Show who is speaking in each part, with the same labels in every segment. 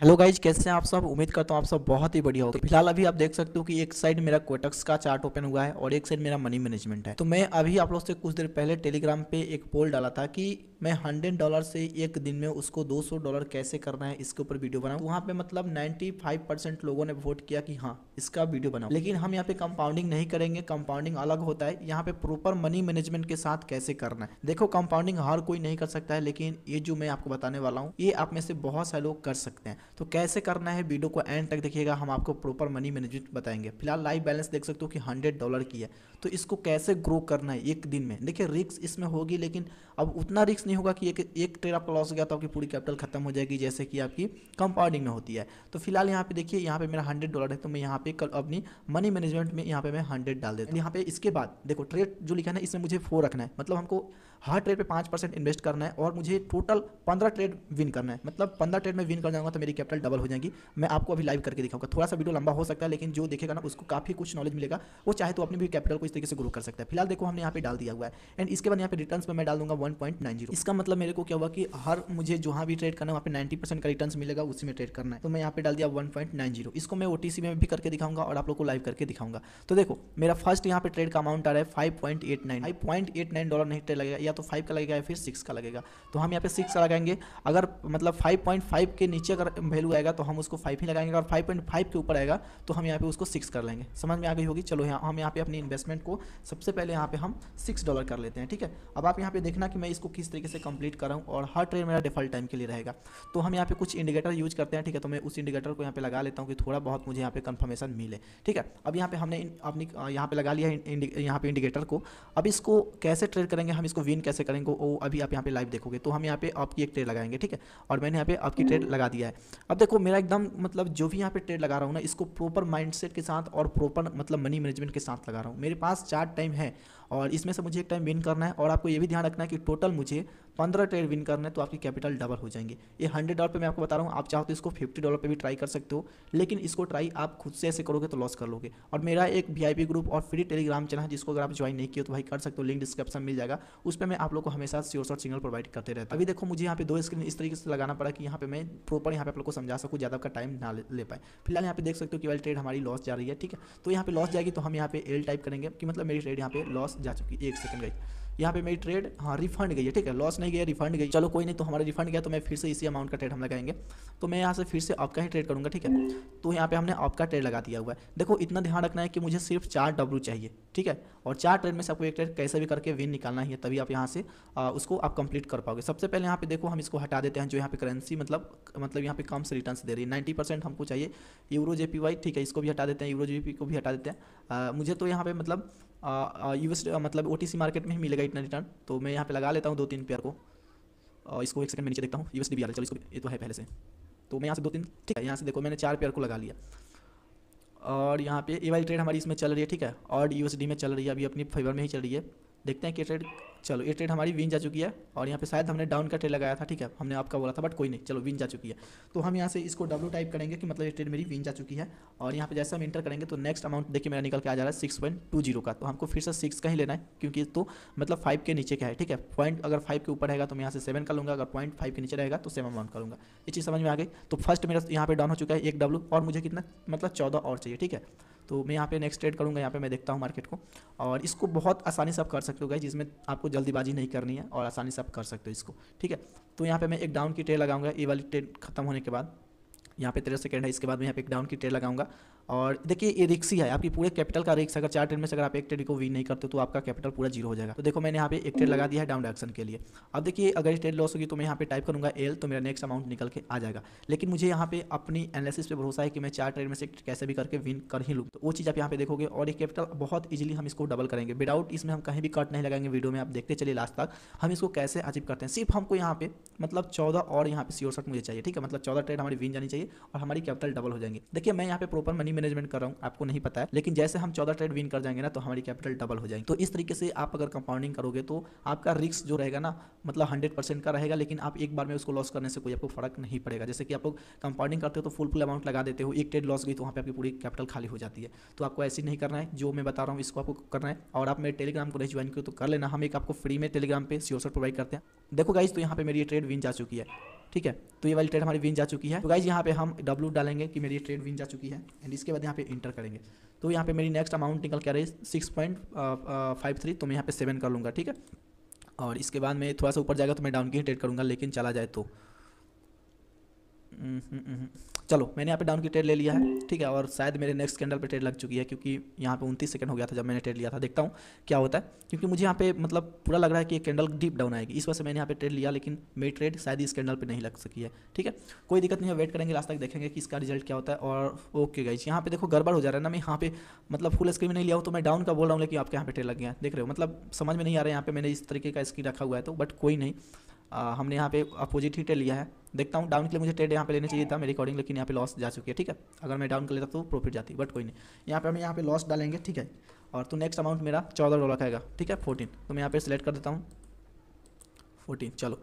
Speaker 1: Hello guys कैसे हैं आप सब? उम्मीद करता हूँ आप सब बहुत ही बढ़िया हो तो फ़िलहाल अभी आप देख सकते हो कि एक साइड मेरा कोटक्स का चार्ट ओपन हुआ है और एक साइड मेरा मनी मैनेजमेंट है। तो मैं अभी आप लोग से कुछ देर पहले टेलीग्राम पे एक पोल डाला था कि मैं हंड्रेड डॉलर से एक दिन में उसको 200 डॉलर कैसे करना है, इसके ऊपर वीडियो बनाऊँ? वहाँ पे मतलब 95 परसेंट लोगों ने वोट किया कि हाँ इसका वीडियो बनाओ। लेकिन हम यहाँ पे कंपाउंडिंग नहीं करेंगे कंपाउंडिंग अलग होता है। यहाँ पे प्रॉपर मनी मैनेजमेंट के साथ कैसे करना है? देखो कंपाउंडिंग हर कोई नहीं कर सकता है, लेकिन ये जो मैं आपको बताने वाला हूँ, ये आप में से बहुत सारे लोग कर सकते हैं। तो कैसे करना है? वीडियो को एंड तक देखिएगा, हम आपको प्रॉपर मनी मैनेजमेंट बताएँगे। फ़िलहाल लाइव बैलेंस देख सकते हो कि हंड्रेड डॉलर की है। तो इसको कैसे ग्रो करना है एक दिन में? देखिए रिक्स इसमें होगी, लेकिन अब उतना रिक्स नहीं होगा कि एक एक ट्रेड आपका लॉस हो गया तो आपकी पूरी कैपिटल खत्म हो जाएगी, जैसे कि आपकी कंपाउंडिंग में होती है। तो फ़िलहाल यहाँ पे देखिए, यहाँ पे मेरा हंड्रेड डॉलर है तो मैं यहाँ पे कल अपनी मनी मैनेजमेंट में यहाँ पे मैं हंड्रेड डाल देता हूँ। यहाँ पे इसके बाद, देखो ट्रेड जो लिखा है ना, इसमें मुझे फोर रखना है। मतलब हमको हर ट्रेड पे पाँच परसेंट इन्वेस्ट करना है और मुझे टोटल पंद्रह ट्रेड विन करना है। मतलब पंद्रह ट्रेड में विन कर जाऊँगा तो मेरी कैपिटल डबल हो जाएगी। मैं आपको अभी लाइव करके दिखाऊँगा। थोड़ा सा वीडियो लंबा हो सकता है, लेकिन जो देखेगा ना, उसको काफ़ी कुछ नॉलेज मिलेगा। वो चाहे तो अपनी भी कैपिटल को इस तरीके से ग्रो कर सकता है। फ़िलहाल देखो, हमने यहाँ पे डाल दिया हुआ है। एंड इसके बाद यहाँ पे रिटर्न में मैं डाल दूँगा वन पॉइंट नाइन ज़ीरो इसका मतलब मेरे को क्या हुआ कि हर मुझे जहाँ भी ट्रेड करना है, वहाँ पे नाइन्टी परसेंट का रिटर्न मिलेगा, उसी में ट्रेड करना है। तो मैं यहाँ पे डाल दिया वन पॉइंट नाइन ज़ीरो इसको मैं ओ में भी करके दिखाऊँगा और आप लोग को लाइव करके दिखाऊँगा। तो देखो, मेरा फ़र्स्ट यहाँ पे ट्रेड का अमाउंट आ रहा है five point eight nine five point eight nine dollar नहीं ट्रेड लगेगा। या तो फाइव का लगेगा या फिर सिक्स का लगेगा तो हम यहाँ पे सिक्स का लगाएँगे अगर मतलब फाइव पॉइंट फाइव के नीचे अगर वैल्यू आएगा तो हम उसको फाइव ही लगाएँगे अगर फाइव पॉइंट फाइव के ऊपर आएगा तो हम यहाँ पे उसको सिक्स कर लेंगे समझ में आ गई होगी चलो यहाँ हम यहाँ पे अपनी इन्वेस्टमेंट को सबसे पहले यहाँ पे हम सिक्स डॉलर कर लेते हैं ठीक है अब आप यहाँ पे देखना कि मैं इसको किस तरीके से कंप्लीट कर रहा हूँ और हर ट्रेड मेरा डिफ़ॉल्ट टाइम के लिए रहेगा तो हम यहाँ पे कुछ इंडिकेटर यूज़ करते हैं ठीक है तो मैं उस इंडिकेटर को यहाँ पे लगा लेता हूँ कि थोड़ा बहुत मुझे यहाँ पे कंफर्मेशन मिले ठीक है अब यहाँ पे हमने अपनी यहाँ पे लगा लिया यहाँ पे इंडिकेटर को अब इसको कैसे ट्रेड करेंगे हम इसको विन कैसे करेंगे वो अभी आप यहाँ पे लाइव देखोगे। तो हम यहाँ पे आपकी एक ट्रेड लगाएँगे ठीक है? और मैंने यहाँ पे आपकी ट्रेड लगा दिया है। अब देखो मेरा एकदम मतलब जो भी यहाँ पे ट्रेड लगा रहा हूँ ना इसको प्रॉपर माइंडसेट के साथ और प्रॉपर मतलब मनी मैनेजमेंट के साथ लगा रहा हूँ। मेरे पास चार टाइम है और इसमें से मुझे एक टाइम विन करना है और आपको ये भी ध्यान रखना है कि टोटल मुझे पंद्रह ट्रेड विन करना है तो आपकी कैपिटल डबल हो जाएँगे। ये हंड्रेड डॉलर पर मैं आपको बता रहा हूँ, आप चाहो तो इसको फिफ्टी डॉलर पर भी ट्राई कर सकते हो, लेकिन इसको ट्राई आप खुद से ऐसे करोगे तो लॉस कर लोगे। और मेरा एक वी ग्रुप और फ्री टेलीग्राम चैनल है, जिसको अगर आप ज्वाइन नहीं किया तो भाई कर सकते हो लिंक डिस्क्रिप्शन मिल जाएगा। उस पर मैं आप लोग को हमेशा श्योर शॉर्ट सिग्नल प्रोवाइड करते रहता अभी देखो, मुझे यहाँ पे दो स्क्रीन इस तरीके से लगाना पड़ा कि यहाँ पे मैं प्रॉपर यहाँ पे आप लोग को समझा सकूँ, ज़्यादा का टाइम ना ले पाए। फ़िलहाल यहाँ पे देख सकते हो कि वाली ट्रेड हमारी लॉस जा रही है, ठीक है? तो यहाँ पे लॉस जाएगी तो हम यहाँ पे एल टाइप करेंगे, कि मतलब मेरी ट्रेड यहाँ पे लॉस जा चुकी है। एक सेकंड गई यहाँ पे मेरी ट्रेड हाँ रिफंड गई है, ठीक है लॉस नहीं गया रिफंड गई चलो, कोई नहीं तो हमारा रिफंड गया तो मैं फिर से इसी अमाउंट का ट्रेड हम लगाएँगे। तो मैं यहाँ से फिर से आपका ही ट्रेड करूँगा, ठीक है? तो यहाँ पे हमने आपका ट्रेड लगा दिया हुआ है। देखो, इतना ध्यान रखना है कि मुझे सिर्फ़ चार डब्लू चाहिए, ठीक है? और चार ट्रेड में से आपको एक ट्रेड कैसे भी करके विन निकालना ही है, तभी आप यहाँ से उसको आप कंप्लीट कर पाओगे। सबसे पहले यहाँ पे देखो, हम इसको हटा देते हैं, जो यहाँ पे करेंसी मतलब मतलब यहाँ पे कम से रिटर्न दे रही है। नाइन्टी परसेंट हमको चाहिए। यूरो जे ठीक है, इसको भी हटा देते हैं यूरो जेपी को भी हटा देते हैं। मुझे तो यहाँ पे मतलब यूएस मतलब ओटीसी मार्केट में ही मिलेगा इतना रिटर्न तो मैं यहाँ पे लगा लेता हूँ दो तीन पेयर को। आ, इसको एक सेकंड में नीचे देखता हूँ। यूएस डी चलो इसको ये तो है पहले से। तो मैं यहाँ से दो तीन ठीक है यहाँ से देखो मैंने चार पेयर को लगा लिया। और यहाँ पे ए वाली ट्रेड हमारी इसमें चल रही है ठीक है और यूएसडी में चल रही है अभी अपनी फेवर में ही चल रही है। देखते हैं कि ट्रेड चलो, ये ट्रेड हमारी विन जा चुकी है और यहाँ पे शायद हमने डाउन का ट्रेड लगाया था, ठीक है? हमने आपका बोला था बट कोई नहीं, चलो विन जा चुकी है। तो हम यहाँ से इसको डब्ल्यू टाइप करेंगे कि मतलब ये ट्रेड मेरी विन जा चुकी है और यहाँ पे जैसे हम इंटर करेंगे तो नेक्स्ट अमाउंट देखिए मेरा निकल के आ जा रहा है सिक्स पॉइंट टू ज़ीरो का। तो हमको फिर से सिक्स का ही लेना है, क्योंकि तो मतलब फाइव के नीचे का है, ठीक है? पॉइंट अगर फाइव के ऊपर रहेगा तो मैं यहाँ से सेवन का लूँगा, अगर पॉइंट फाइव के नीचे रहेगा तो सेवन अमाउंट करूँगा ये चीज़ समझ में आ गई? तो फ़र्स्ट मेरा यहाँ पर डाउन हो चुका है एक डब्ल्यू और मुझे कितना मतलब चौदह और चाहिए, ठीक है? तो मैं यहाँ पे नेक्स्ट ट्रेड करूँगा, यहाँ पे मैं देखता हूँ मार्केट को। और इसको बहुत आसानी से आप कर सकते हो गए जिसमें आपको जल्दीबाजी नहीं करनी है और आसानी से आप कर सकते हो इसको, ठीक है? तो यहाँ पे मैं एक डाउन की ट्रेड लगाऊँगा, ये वाली ट्रेड खत्म होने के बाद। यहाँ पे तेरह सेकेंड है, इसके बाद मैं यहाँ पे एक डाउन की ट्रेड लगाऊँगा। और देखिए, ये रिक्स ही है। आपकी पूरे कैपिटल का रिक्स, अगर चार ट्रेड में से अगर आप एक ट्रेड को विन नहीं करते तो आपका कैपिटल पूरा ज़ीरो हो जाएगा। तो देखो, मैंने यहाँ पे एक ट्रेड लगा दिया है डाउन डायरेक्शन के लिए। अब देखिए, अगर ट्रेड लॉस होगी तो मैं यहाँ पे टाइप करूँगा एल तो मेरा नेक्स्ट अमाउंट निकल के आ जाएगा। लेकिन मुझे यहाँ पे अपनी एनालिसिस पे भरोसा है कि मैं चार ट्रेड में से कैसे भी करके विन कर ही लूँ। तो वो चीज़ आप यहाँ पे देखोगे, और ये कैपिटल बहुत ईजिली हम इसको डबल करेंगे। विदाउट इसमें हम कहीं भी कट नहीं लगाएँगे वीडियो में। आप देखते चलिए लास्ट तक, हम इसको कैसे अचीव करते हैं। सिर्फ़ हमको यहाँ पे मतलब चौदह और यहाँ पे सी मुझे चाहिए, ठीक है? मतलब चौदह ट्रेड हमारी विन जानी चाहिए और हमारी कैपिटल डबल हो जाएँगे। देखिए, मैं यहाँ पे प्रॉपर मनी मैनेजमेंट कर रहा हूँ, आपको नहीं पता है, लेकिन जैसे हम चौदह ट्रेड विन कर जाएँगे ना तो हमारी कैपिटल डबल हो जाएँगे। तो इस तरीके से आप अगर कंपाउंडिंग करोगे तो आपका रिस्क जो रहेगा ना मतलब हंड्रेड परसेंट का रहेगा, लेकिन आप एक बार में उसको लॉस करने से कोई आपको फ़र्क नहीं पड़ेगा। जैसे कि आप लोग कंपाउंडिंग करते हो तो फुल फुल अमाउंट लगा देते हो, एक ट्रेड लॉस गई तो वहाँ पर आपकी पूरी कैपिटल खाली हो जाती है। तो आपको ऐसे नहीं करना है, जो मैं बता रहा हूँ, इसको आपको करना है, और आप मेरे टेलीग्राम को नहीं ज्वाइन करो तो कर लेना। हम एक आपको फ्री में टेलीग्राम पे सी प्रोवाइड करते हैं। देखो गाइज़ तो यहाँ पे मेरी ये ट्रेड विन जा चुकी है। ठीक है? तो ये वाली ट्रेड हमारी विन जा चुकी है। तो गाइज़ यहाँ पे हम डब्लू डालेंगे कि मेरी ट्रेड विन जा चुकी है। एंड इसके बाद यहाँ पे इंटर करेंगे। तो यहाँ पे मेरी नेक्स्ट अमाउंट निकल के आ रही है सिक्स पॉइंट फाइव थ्री तो मैं यहाँ पे सेवन कर लूँगा ठीक है? और इसके बाद मैं थोड़ा सा ऊपर जाएगा तो मैं डाउन की ही ट्रेड करूँगा लेकिन चला जाए तो। हम्म, हम्म, हम्म, चलो, मैंने यहाँ पे डाउन की ट्रेड ले लिया है, ठीक है, और शायद मेरे नेक्स्ट कैंडल पे ट्रेड लग चुकी है, क्योंकि यहाँ पे उनतीस सेकंड हो गया था जब मैंने ट्रेड लिया था। देखता हूँ क्या होता है, क्योंकि मुझे यहाँ पे मतलब पूरा लग रहा है कि कैंडल डीप डाउन आएगी। इस वजह से मैंने यहाँ पे ट्रेड लिया, लेकिन मेरी ट्रेड शायद इस कैंडल पर नहीं लग सकी है, ठीक है? कोई दिक्कत नहीं है वेट करेंगे लास्ट तक देखेंगे कि इसका रिज़ल्ट क्या होता है, और ओके गाइज़ यहाँ पे देखो गड़बड़ हो जा रहा है ना, मैं यहाँ पे मतलब फुल स्क्रीन में नहीं लिया हूँ तो मैं डाउन का बोल रहा हूँ, लेकिन आपके यहाँ पे ट्रेड लग गया देख रहे हो मतलब समझ में नहीं आ रहा है, यहाँ पे मैंने इस तरीके का स्क्रीन रखा हुआ है तो बट कोई नहीं। आ, हमने यहाँ पे अपोजिट ही ट्रेड लिया है। देखता हूँ डाउन के लिए मुझे ट्रेड यहाँ पे लेने चाहिए था मेरी अकॉर्डिंग लेकिन यहाँ पे लॉस जा चुकी है ठीक है? अगर मैं डाउन कर लेता तो प्रॉफिट जाती बट कोई नहीं। यहाँ पे हम यहाँ पे लॉस डालेंगे ठीक है? और तो नेक्स्ट अमाउंट मेरा चौदह डॉलर का आएगा ठीक है? फोर्टीन तो मैं यहाँ पे सिलेक्ट कर देता हूँ। फोर्टीन चलो।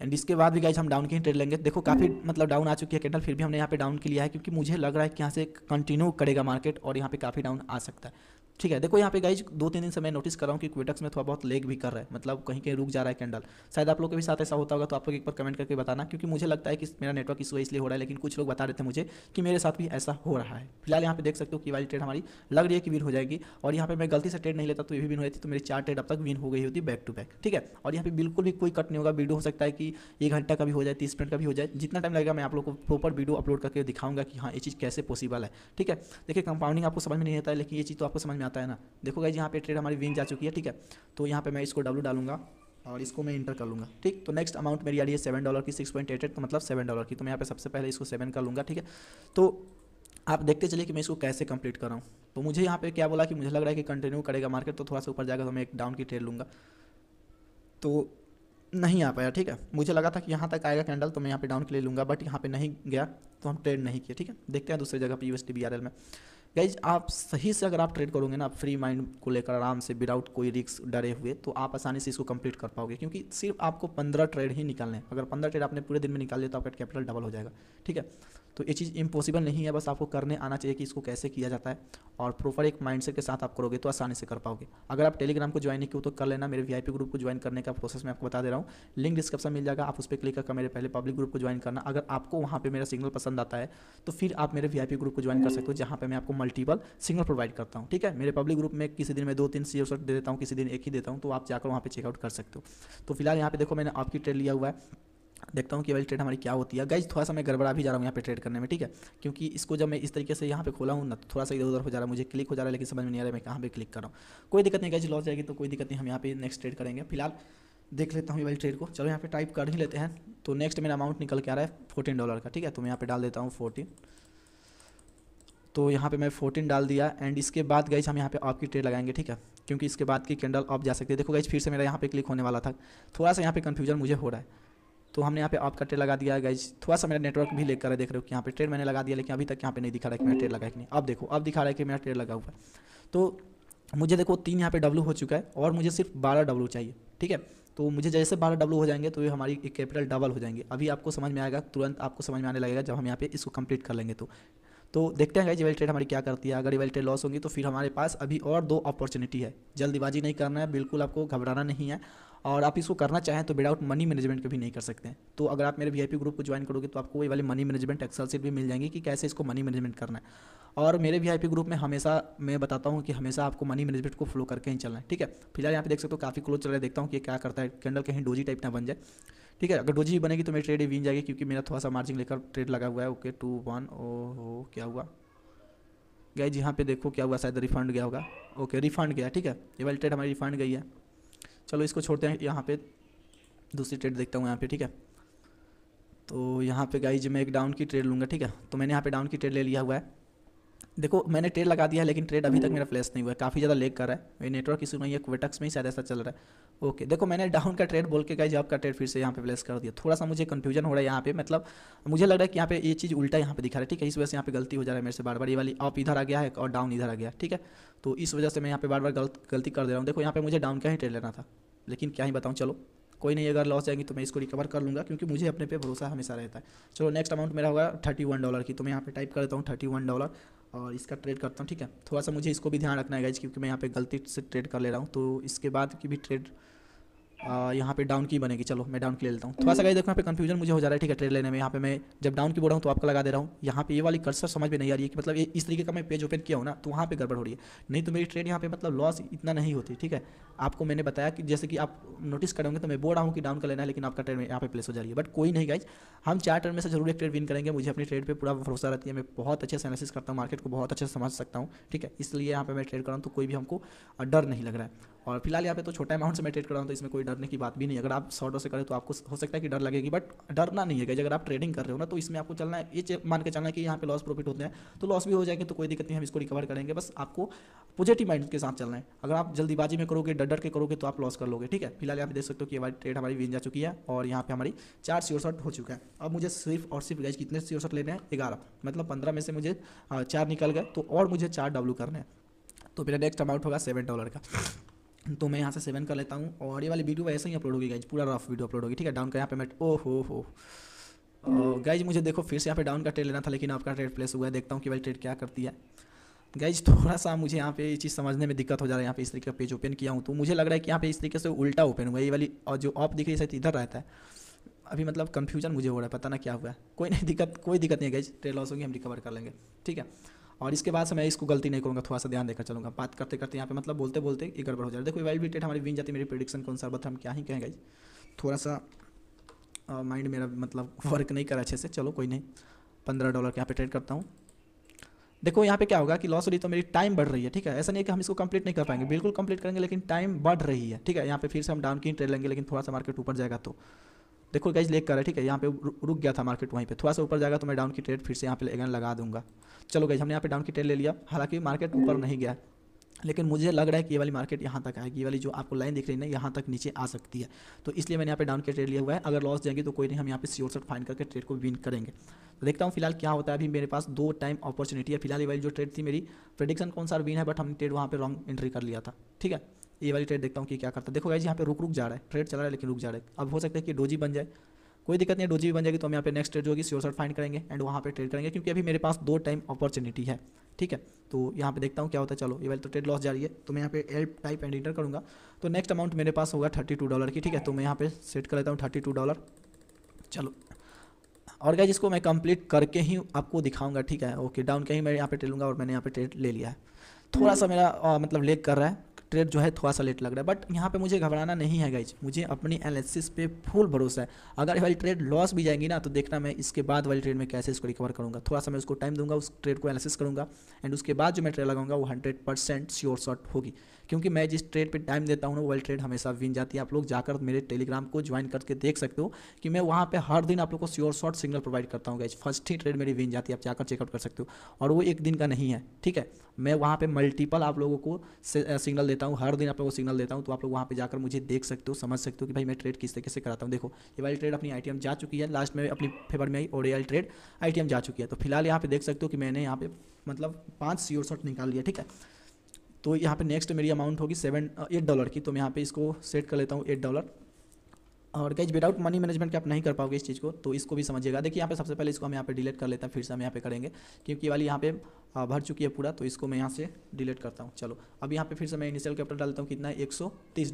Speaker 1: एंड इसके बाद भी गाइज़ हम डाउन की ट्रेड लेंगे। देखो काफ़ी मतलब डाउन आ चुकी है कैंडल फिर भी हमने यहाँ पे डाउन के लिया है क्योंकि मुझे लग रहा है कि यहाँ से कंटिन्यू करेगा मार्केट और यहाँ पे काफ़ी डाउन आ सकता है। ठीक है, देखो यहाँ पे गाइज़ दो तीन दिन से मैं नोटिस कर रहा हूँ कि क्विटक्स में थोड़ा बहुत लेग भी कर रहा है। मतलब कहीं कहीं रुक जा रहा है कैंडल शायद आप लोग के भी साथ ऐसा होता होगा तो आप लोग एक बार कमेंट करके बताना, क्योंकि मुझे लगता है कि मेरा नेटवर्क इस वजह इसलिए हो रहा है, लेकिन कुछ लोग बता रहे थे मुझे कि मेरे साथ भी ऐसा हो रहा है। फ़िलहाल यहाँ पे देख सकते हो कि वाली ट्रेड हमारी लग रही है कि विन हो जाएगी, और यहाँ पे मैं गलती से ट्रेड नहीं लेता तो ये भी विन हो जाती तो मेरी चार ट्रेड अब तक विन हो गई होती बैक टू बैक ठीक है? और यहाँ पे बिल्कुल भी कोई कट नहीं होगा वीडियो हो सकता है कि एक घंटा का भी हो जाए, तीस मिनट का भी हो जाए, जितना टाइम लगेगा मैं आप लोग को प्रॉपर वीडियो अपलोड करके दिखाऊँगा कि हाँ ये चीज़ कैसे पॉसिबल है, ठीक है? देखिए कंपाउंडिंग आपको समझ में नहीं आता है, लेकिन ये चीज़ तो आपको समझ में आता है ना? देखो गाइज़ यहाँ पे ट्रेड हमारी विन जा चुकी है, ठीक है? तो यहाँ पे मैं इसको डब्लू डालूँगा और इसको मैं इंटर कर लूँगा, ठीक? तो नेक्स्ट अमाउंट मेरी आ रही है सेवन डॉलर की सिक्स पॉइंट एट एट तो मतलब सेवन डॉलर की। तो मैं यहाँ पे सबसे पहले इसको सेवन कर लूँगा, ठीक है? तो आप देखते चलिए कि मैं इसको कैसे कंप्लीट कर रहा हूँ। तो मुझे यहाँ पे क्या बोला कि मुझे लग रहा है कि कंटिन्यू करेगा मार्केट तो थोड़ा सा ऊपर जाएगा तो मैं एक डाउन की ट्रेड लूँगा। तो नहीं आ पाया, ठीक है? मुझे लगा था कि यहाँ तक आएगा कैंडल तो मैं यहाँ पे डाउन के लिए लूँगा बट यहाँ पे नहीं गया तो हम ट्रेड नहीं किए, ठीक है? देखते हैं दूसरी जगह पे यू एस में। गाइज़ आप सही से अगर आप ट्रेड करोगे ना फ्री माइंड को लेकर आराम से विदाउट कोई रिस्क डरे हुए तो आप आसानी से इसको कंप्लीट कर पाओगे, क्योंकि सिर्फ़ आपको पंद्रह ट्रेड ही निकालने हैं। अगर पंद्रह ट्रेड आपने पूरे दिन में निकाल लिया तो आपका कैपिटल डबल हो जाएगा। ठीक है? तो ये चीज़ इम्पॉसिबल नहीं है, बस आपको करने आना चाहिए कि इसको कैसे किया जाता है और प्रॉपर एक माइंडसेट के साथ आप करोगे तो आसानी से कर पाओगे। अगर आप टेलीग्राम को ज्वाइन नहीं किया तो कर लेना, मेरे वीआईपी ग्रुप को ज्वाइन करने का प्रोसेस मैं आपको बता दे रहा हूँ। लिंक डिस्क्रिप्शन मिल जाएगा, आप उस पर क्लिक करके मेरे पहले पब्लिक ग्रुप को ज्वाइन करना। अगर आपको वहाँ पर मेरा सिग्नल पसंद आता है तो फिर आप मेरे वीआईपी ग्रुप को ज्वाइन कर सकते हो, जहाँ पर मैं आपको मल्टीपल सिग्नल प्रोवाइड करता हूँ, ठीक है? मेरे पब्लिक ग्रुप में किसी दिन मैं दो तीन सी दे देता हूँ, किसी दिन एक ही देता हूँ तो आप जाकर वहाँ पर चेकआउट कर सकते हो। तो फ़िलहाल यहाँ पे देखो मैंने आपकी ट्रेड लिया हुआ है। देखता हूँ कि वाली ट्रेड हमारी क्या होती है। गाइज़ थोड़ा सा मैं गड़बड़ा भी जा रहा हूँ यहाँ पे ट्रेड करने में, ठीक है? क्योंकि इसको जब मैं इस तरीके से यहाँ पे खोला हूँ ना तो थोड़ा सा इधर उधर हो जा रहा है, मुझे क्लिक हो जा रहा है, लेकिन समझ में नहीं आ रहा है मैं कहाँ पे क्लिक कर रहा हूँ। कोई दिक्कत नहीं गाइज़ लॉस जाएगी तो कोई दिक्कत नहीं, हम यहाँ पे नेक्स्ट ट्रेड करेंगे। फ़िलहाल देख लेता हूँ ये वाली ट्रेड को। चलो, यहाँ पे टाइप कर ही लेते हैं। तो नेक्स्ट मेरा अमाउंट निकल के आ रहा है फोर्टीन डॉलर का, ठीक है? तो मैं यहाँ पे डाल देता हूँ फोर्टीन तो यहाँ पे मैं फोर्टीन डाल दिया एंड इसके बाद गई हम यहाँ पे आपकी ट्रेड लगाएँगे, ठीक है? क्योंकि इसके बाद की कैंडल आप जा सकते हैं। देखो गई फिर से मेरा यहाँ पे क्लिक होने वाला था। थोड़ा सा यहाँ पे कन्फ्यूज़न मुझे हो रहा है। तो हमने यहाँ पे आपका ट्रेड लगा दिया गाइज़ थोड़ा सा मेरा नेटवर्क भी लेकर है, देख रहे हो कि यहाँ पे ट्रेड मैंने लगा दिया, लेकिन अभी तक यहाँ पे नहीं दिखा रहा है कि मेरा ट्रेड लगा है कि नहीं। अब देखो, अब दिखा रहा है कि मेरा ट्रेड लगा हुआ है। तो मुझे देखो, तीन यहाँ पे डब्लू हो चुका है, और मुझे सिर्फ़ बारह डब्लू चाहिए, ठीक है? तो मुझे जैसे बारह डब्लू हो जाएँगे तो ये हमारी कैपिटल डबल हो जाएँगे। अभी आपको समझ में आएगा, तुरंत आपको समझ में आने लगेगा जब हम यहाँ पे इसको कंप्लीट कर लेंगे तो। तो देखते हैं गाइज़ वाली ट्रेड हमारी क्या करती है। अगर ये वाली ट्रेड लॉस होगी तो फिर हमारे पास अभी और दो अपॉर्चुनिटी है। जल्दीबाजी नहीं करना है, बिल्कुल आपको घबराना नहीं है। और आप इसको करना चाहें तो विदाउट मनी मैनेजमेंट कभी नहीं कर सकते हैं। तो अगर आप मेरे वीआईपी ग्रुप को ज्वाइन करोगे तो आपको वही वाले मनी मैनेजमेंट एक्सल सीट भी मिल जाएँगी कि कैसे इसको मनी मैनेजमेंट करना है। और मेरे वीआईपी ग्रुप में हमेशा मैं बताता हूँ कि हमेशा आपको मनी मैनेजमेंट को फ्लो करके ही चलना है, ठीक है? फ़िलहाल यहाँ पे देख सकते हो काफ़ी क्लोज चल रहा है, देखता हूँ कि क्या करता है। कैंडल कहीं डोजी टाइप ना बन जाए, ठीक है? अगर डोजी भी बनेगी तो मेरी ट्रेड विन जाएगी क्योंकि मेरा थोड़ा सा मार्जिन लेकर ट्रेड लगा हुआ है। ओके टू वन ओ हो क्या हुआ? गया जी यहाँ पे देखो क्या हुआ, शायद रिफंड गया होगा। ओके रिफंड गया, ठीक है? ये वाली ट्रेड हमारी रिफंड गई है। चलो इसको छोड़ते हैं, यहाँ पे दूसरी ट्रेड देखता हूँ यहाँ पे, ठीक है? तो यहाँ पे गाइज़ मैं एक डाउन की ट्रेड लूँगा, ठीक है? तो मैंने यहाँ पे डाउन की ट्रेड ले लिया हुआ है। देखो, मैंने ट्रेड लगा दिया है, लेकिन ट्रेड अभी तक मेरा फ्लैश नहीं हुआ है। काफ़ी ज़्यादा लेग कर रहा है। मेरी नेटवर्क इशू नहीं है क्वेटक्स में ही शायद ऐसा चल रहा है। ओके देखो, मैंने डाउन का ट्रेड बोल के गई जॉब का ट्रेड फिर से यहाँ पे प्लेस कर दिया। थोड़ा सा मुझे कन्फ्यूज़न हो रहा है यहाँ पे मतलब मुझे लग रहा है कि यहाँ पे ये चीज़ उल्टा यहाँ पे दिखा रहा है, ठीक है? इस वजह से यहाँ पे गलती हो जा रहा है मेरे से बार बार ये वाली अप इधर आ गया है और डाउन इधर आ गया ठीक है? तो इस वजह से मैं यहाँ पे बार बार गलत, गलती कर दे रहा हूँ। देखो, यहाँ पे मुझे डाउन का ही ट्रेड लेना था। लेकिन क्या ही बताऊँ, चलो, कोई नहीं, अगर लॉस जाएँगी तो मैं इसको रिकवर कर लूँगा, क्योंकि मुझे अपने पे भरोसा हमेशा रहता है। चलो नेक्स्ट अमाउंट मेरा होगा थर्टी वन डॉलर की तो मैं यहाँ पे टाइप कर देता हूँ थर्टी वन डॉलर और इसका ट्रेड करता हूँ, ठीक है? थोड़ा सा मुझे इसको भी ध्यान रखना है गाइज़ क्योंकि मैं यहाँ पे गलती से ट्रेड कर ले रहा हूँ तो इसके बाद की भी ट्रेड यहाँ पे डाउन की बनेगी। चलो, मैं डाउन की ले लेता हूँ। थोड़ा सा गाइस देखो, यहाँ पे कंफ्यूजन मुझे हो जा रहा है, ठीक है ट्रेड लेने में। यहाँ पे मैं जब डाउन की बोल रहा हूँ तो आपका लगा दे रहा हूँ। यहाँ पे ये वाली कर्सर समझ में नहीं आ रही है कि मतलब इस तरीके का मैं पेज ओपन किया हूँ ना तो वहाँ पे गड़बड़ हो रही है। नहीं तो मेरी ट्रेड यहाँ पे मतलब लॉस इतना नहीं होती, ठीक है? आपको मैंने बताया कि जैसे कि आप नोटिस करेंगे तो मैं बोल रहा हूँ कि डाउन का लेना है, लेकिन आपका ट्रेड यहाँ पे प्लेस हो जा रही है। बट कोई नहीं गाइज़ हम चार टर्न में से ज़रूर एक ट्रेड विन करेंगे। मुझे अपनी ट्रेड पर पूरा भरोसा रहती है। मैं बहुत अच्छे से एनालिसिस करता हूँ मार्केट को बहुत अच्छे से समझ सकता हूँ, ठीक है? इसलिए यहाँ पे मैं ट्रेड कर रहा हूँ तो कोई भी हमको डर नहीं लग रहा है। और फ़िलहाल यहाँ पे तो छोटा अमाउंट से मैं ट्रेड कर रहा हूँ तो इसमें कोई डरने की बात भी नहीं अगर आप सॉर्टों से करें तो आपको हो सकता है कि डर लगेगी बट डरना नहीं है। अगर आप ट्रेडिंग कर रहे हो ना तो इसमें आपको चलना है। ये मान के चलना है कि यहाँ पे लॉस प्रॉफिट होते हैं तो लॉस भी हो जाएँगे तो कोई दिक्कत नहीं, हम इसको रिकवर करेंगे। बस आपको पॉजिटिव माइंड के साथ चलना है। अगर आप जल्दीबाजी में करोगे डर डर के करोगे तो आप लॉस कर लोगे, ठीक है? फ़िलहाल यहाँ पे देख सकते हो कि हमारी ट्रेड हमारी विन जा चुकी है, और यहाँ पे हमारी चार श्योर शॉट हो चुका है। अब मुझे सिर्फ़ और सिर्फ़ गैज कितने श्योर शॉट लेने हैं? ग्यारह। मतलब पंद्रह में से मुझे चार निकल गए तो और मुझे चार डब्लू करने हैं। तो मेरा नेक्स्ट अमाउंट होगा सेवन डॉलर का। तो मैं यहाँ से सेवन कर लेता हूँ और ये वाली वीडियो ऐसे ही अपलोड होगी गाइज़ पूरा रफ वीडियो अपलोड होगी, ठीक है? डाउन का यहाँ पे मैं ओ हो। हो गाइज़ मुझे देखो, फिर से यहाँ पे डाउन का ट्रेड लेना था, लेकिन आपका ट्रेड प्लेस हुआ है, देखता हूँ कि भाई ट्रेड क्या करती है। गाइज़ थोड़ा सा मुझे यहाँ पे ये चीज़ समझने में दिक्कत हो जा रहा है, यहाँ पे इस तरीके का पेज ओपन किया हूँ तो मुझे लग रहा है कि यहाँ पे इस तरीके से उल्टा ओपन हुआ है। ये वाली, और जो ऑफ़ दिख रही है इधर रहता है। अभी मतलब कन्फ्यूज़न मुझे हो रहा है, पता ना क्या हुआ है। कोई नहीं, दिक्कत कोई दिक्कत नहीं है गाइज़ ट्रेड लॉस होगी, हम रिकवर कर लेंगे, ठीक है? और इसके बाद से मैं इसको गलती नहीं करूँगा, थोड़ा सा ध्यान देकर चलूँगा। बात करते करते यहाँ पे मतलब बोलते बोलते ये गड़बड़ हो जाए देखो वाइल बीटेड हमारी विन जाती मेरी प्रिडिक्शन कौन सा बता हम क्या ही कहेंगे थोड़ा सा माइंड मेरा मतलब वर्क नहीं करा अच्छे से। चलो, कोई नहीं, पंद्रह डॉलर के यहाँ पे ट्रेड करता हूँ। देखो, यहाँ पे क्या होगा कि लॉस हो रही तो मेरी टाइम बढ़ रही है, ठीक है? ऐसा नहीं है कि हम इसको कंप्लीट नहीं कर पाएँगे। बिल्कुल कंप्लीट करेंगे, लेकिन टाइम बढ़ रही है, ठीक है? यहाँ पे फिर से हम डाउन की ट्रेड लेंगे, लेकिन थोड़ा सा मार्केट ऊपर जाएगा तो। देखो गाइज़ लेक कर रहा है, ठीक है, यहाँ पे रुक गया था मार्केट वहीं पे। थोड़ा सा ऊपर जाएगा तो मैं डाउन की ट्रेड फिर से यहाँ पे अगेन लगा दूँगा। चलो गाइज़ हमने यहाँ पे डाउन की ट्रेड ले लिया। हालाँकि मार्केट ऊपर नहीं गया, लेकिन मुझे लग रहा है कि ये वाली मार्केट यहाँ तक आएगी। ये वाली जो आपको लाइन दिख रही है ना, यहाँ तक नीचे आ सकती है। तो इसलिए मैंने यहाँ पे डाउन के ट्रेड लिया हुआ है। अगर लॉस जाएँगे तो कोई नहीं, हम यहाँ पे श्योर शॉट फाइंड करके ट्रेड को विन करेंगे। तो देखता हूँ फ़िलहाल क्या होता है। अभी मेरे पास दो टाइम अपॉर्चुनिटी है। फ़िलहाल ये वाली जो ट्रेड थी मेरी प्रोडिक्शन कौन सा विन है बट हमने ट्रेड वहाँ पर रॉन्ग एंट्री कर लिया था। ठीक है? ये वाली ट्रेड देखता हूँ कि क्या करता है। देखो गाइज़ यहाँ पे रुक रुक जा रहा है। ट्रेड चल रहा है लेकिन रुक जा रहा है। अब हो सकता है कि डोजी बन जाए। कोई दिक्कत नहीं डोजी भी बन जाएगी तो हम यहाँ पे नेक्स्ट ट्रेड जो होगी श्योर फाइंड करेंगे एंड वहाँ पे ट्रेड करेंगे क्योंकि अभी मेरे पास दो टाइम अपॉर्चुनिटी है। ठीक है? तो यहाँ पे देखता हूँ क्या होता है। चलो ये वाली तो ट्रेड लॉस जा रही है। तो मैं यहाँ पे एल टाइप एंड इंटर करूँगा। तो नेक्स्ट अमाउंट मेरे पास होगा थर्टी टू डॉलर की। ठीक है? तो मैं यहाँ पे सेट कर लेता हूँ थर्टी टू डॉलर चलो। और क्या जिसको मैं कंप्लीट करके ही आपको दिखाऊँगा। ठीक है? ओके डाउन का ही मैं यहाँ पे ट्रेलूँगा और मैंने यहाँ पे ट्रेड ले लिया है। थोड़ा सा मेरा आ, मतलब लेग कर रहा है। ट्रेड जो है थोड़ा सा लेट लग रहा है बट यहाँ पे मुझे घबराना नहीं है गाइज़ मुझे अपनी एनालिसिस पे फुल भरोसा है। अगर वाली ट्रेड लॉस भी जाएँगी ना तो देखना मैं इसके बाद वाली ट्रेड में कैसे इसको रिकवर करूँगा। थोड़ा सा मैं उसको टाइम दूँगा, उस ट्रेड को एनालिसिस करूँगा एंड उसके बाद जो मैं ट्रेड लगाऊँगा, वो हंड्रेड परसेंट श्योर शॉट होगी। क्योंकि मैं जिस ट्रेड पे टाइम देता हूँ ना वर्ल्ड ट्रेड हमेशा विन जाती है। आप लोग जाकर मेरे टेलीग्राम को ज्वाइन करके देख सकते हो कि मैं वहाँ पे हर दिन आप लोग को श्योर शॉट सिग्नल प्रोवाइड करता हूँ गाइज़ फ़र्स्ट ही ट्रेड मेरी विन जाती है, आप जाकर चेकआउट कर सकते हो। और वो एक दिन का नहीं है, ठीक है? मैं वहाँ पर मल्टीपल आप लोगों को सिग्नल देता हूँ, हर दिन आप लोगों को सिग्नल देता हूँ तो आप लोग वहाँ पर जाकर मुझे देख सकते हो, समझ सकते हो कि भाई मैं ट्रेड किस तरीके से कराता हूँ। देखो, ये वाली ट्रेड अपनी आई जा चुकी है लास्ट में अपनी फेवर में आई और ट्रेड आई जा चुकी है। तो फ़िलहाल यहाँ पे देख सकते हो कि मैंने यहाँ पे मतलब पाँच श्योर शॉट निकाल लिया ठीक है? तो यहाँ पे नेक्स्ट मेरी अमाउंट होगी सेवन एट डॉलर की। तो मैं यहाँ पे इसको सेट कर लेता हूँ एट डॉलर और गैज विदाउट मनी मैनेजमेंट के आप नहीं कर पाओगे इस चीज़ को तो इसको भी समझिएगा। देखिए, यहाँ पे सबसे पहले इसको हम यहाँ पे डिलीट कर लेते हैं, फिर से हम यहाँ पे करेंगे। क्योंकि वाली यहाँ पे भर चुकी है पूरा तो इसको मैं यहाँ से डिलीट करता हूँ। चलो, अब यहाँ पे फिर से मैं इनिशियल कैपिटल डालता हूँ, कितना है? एक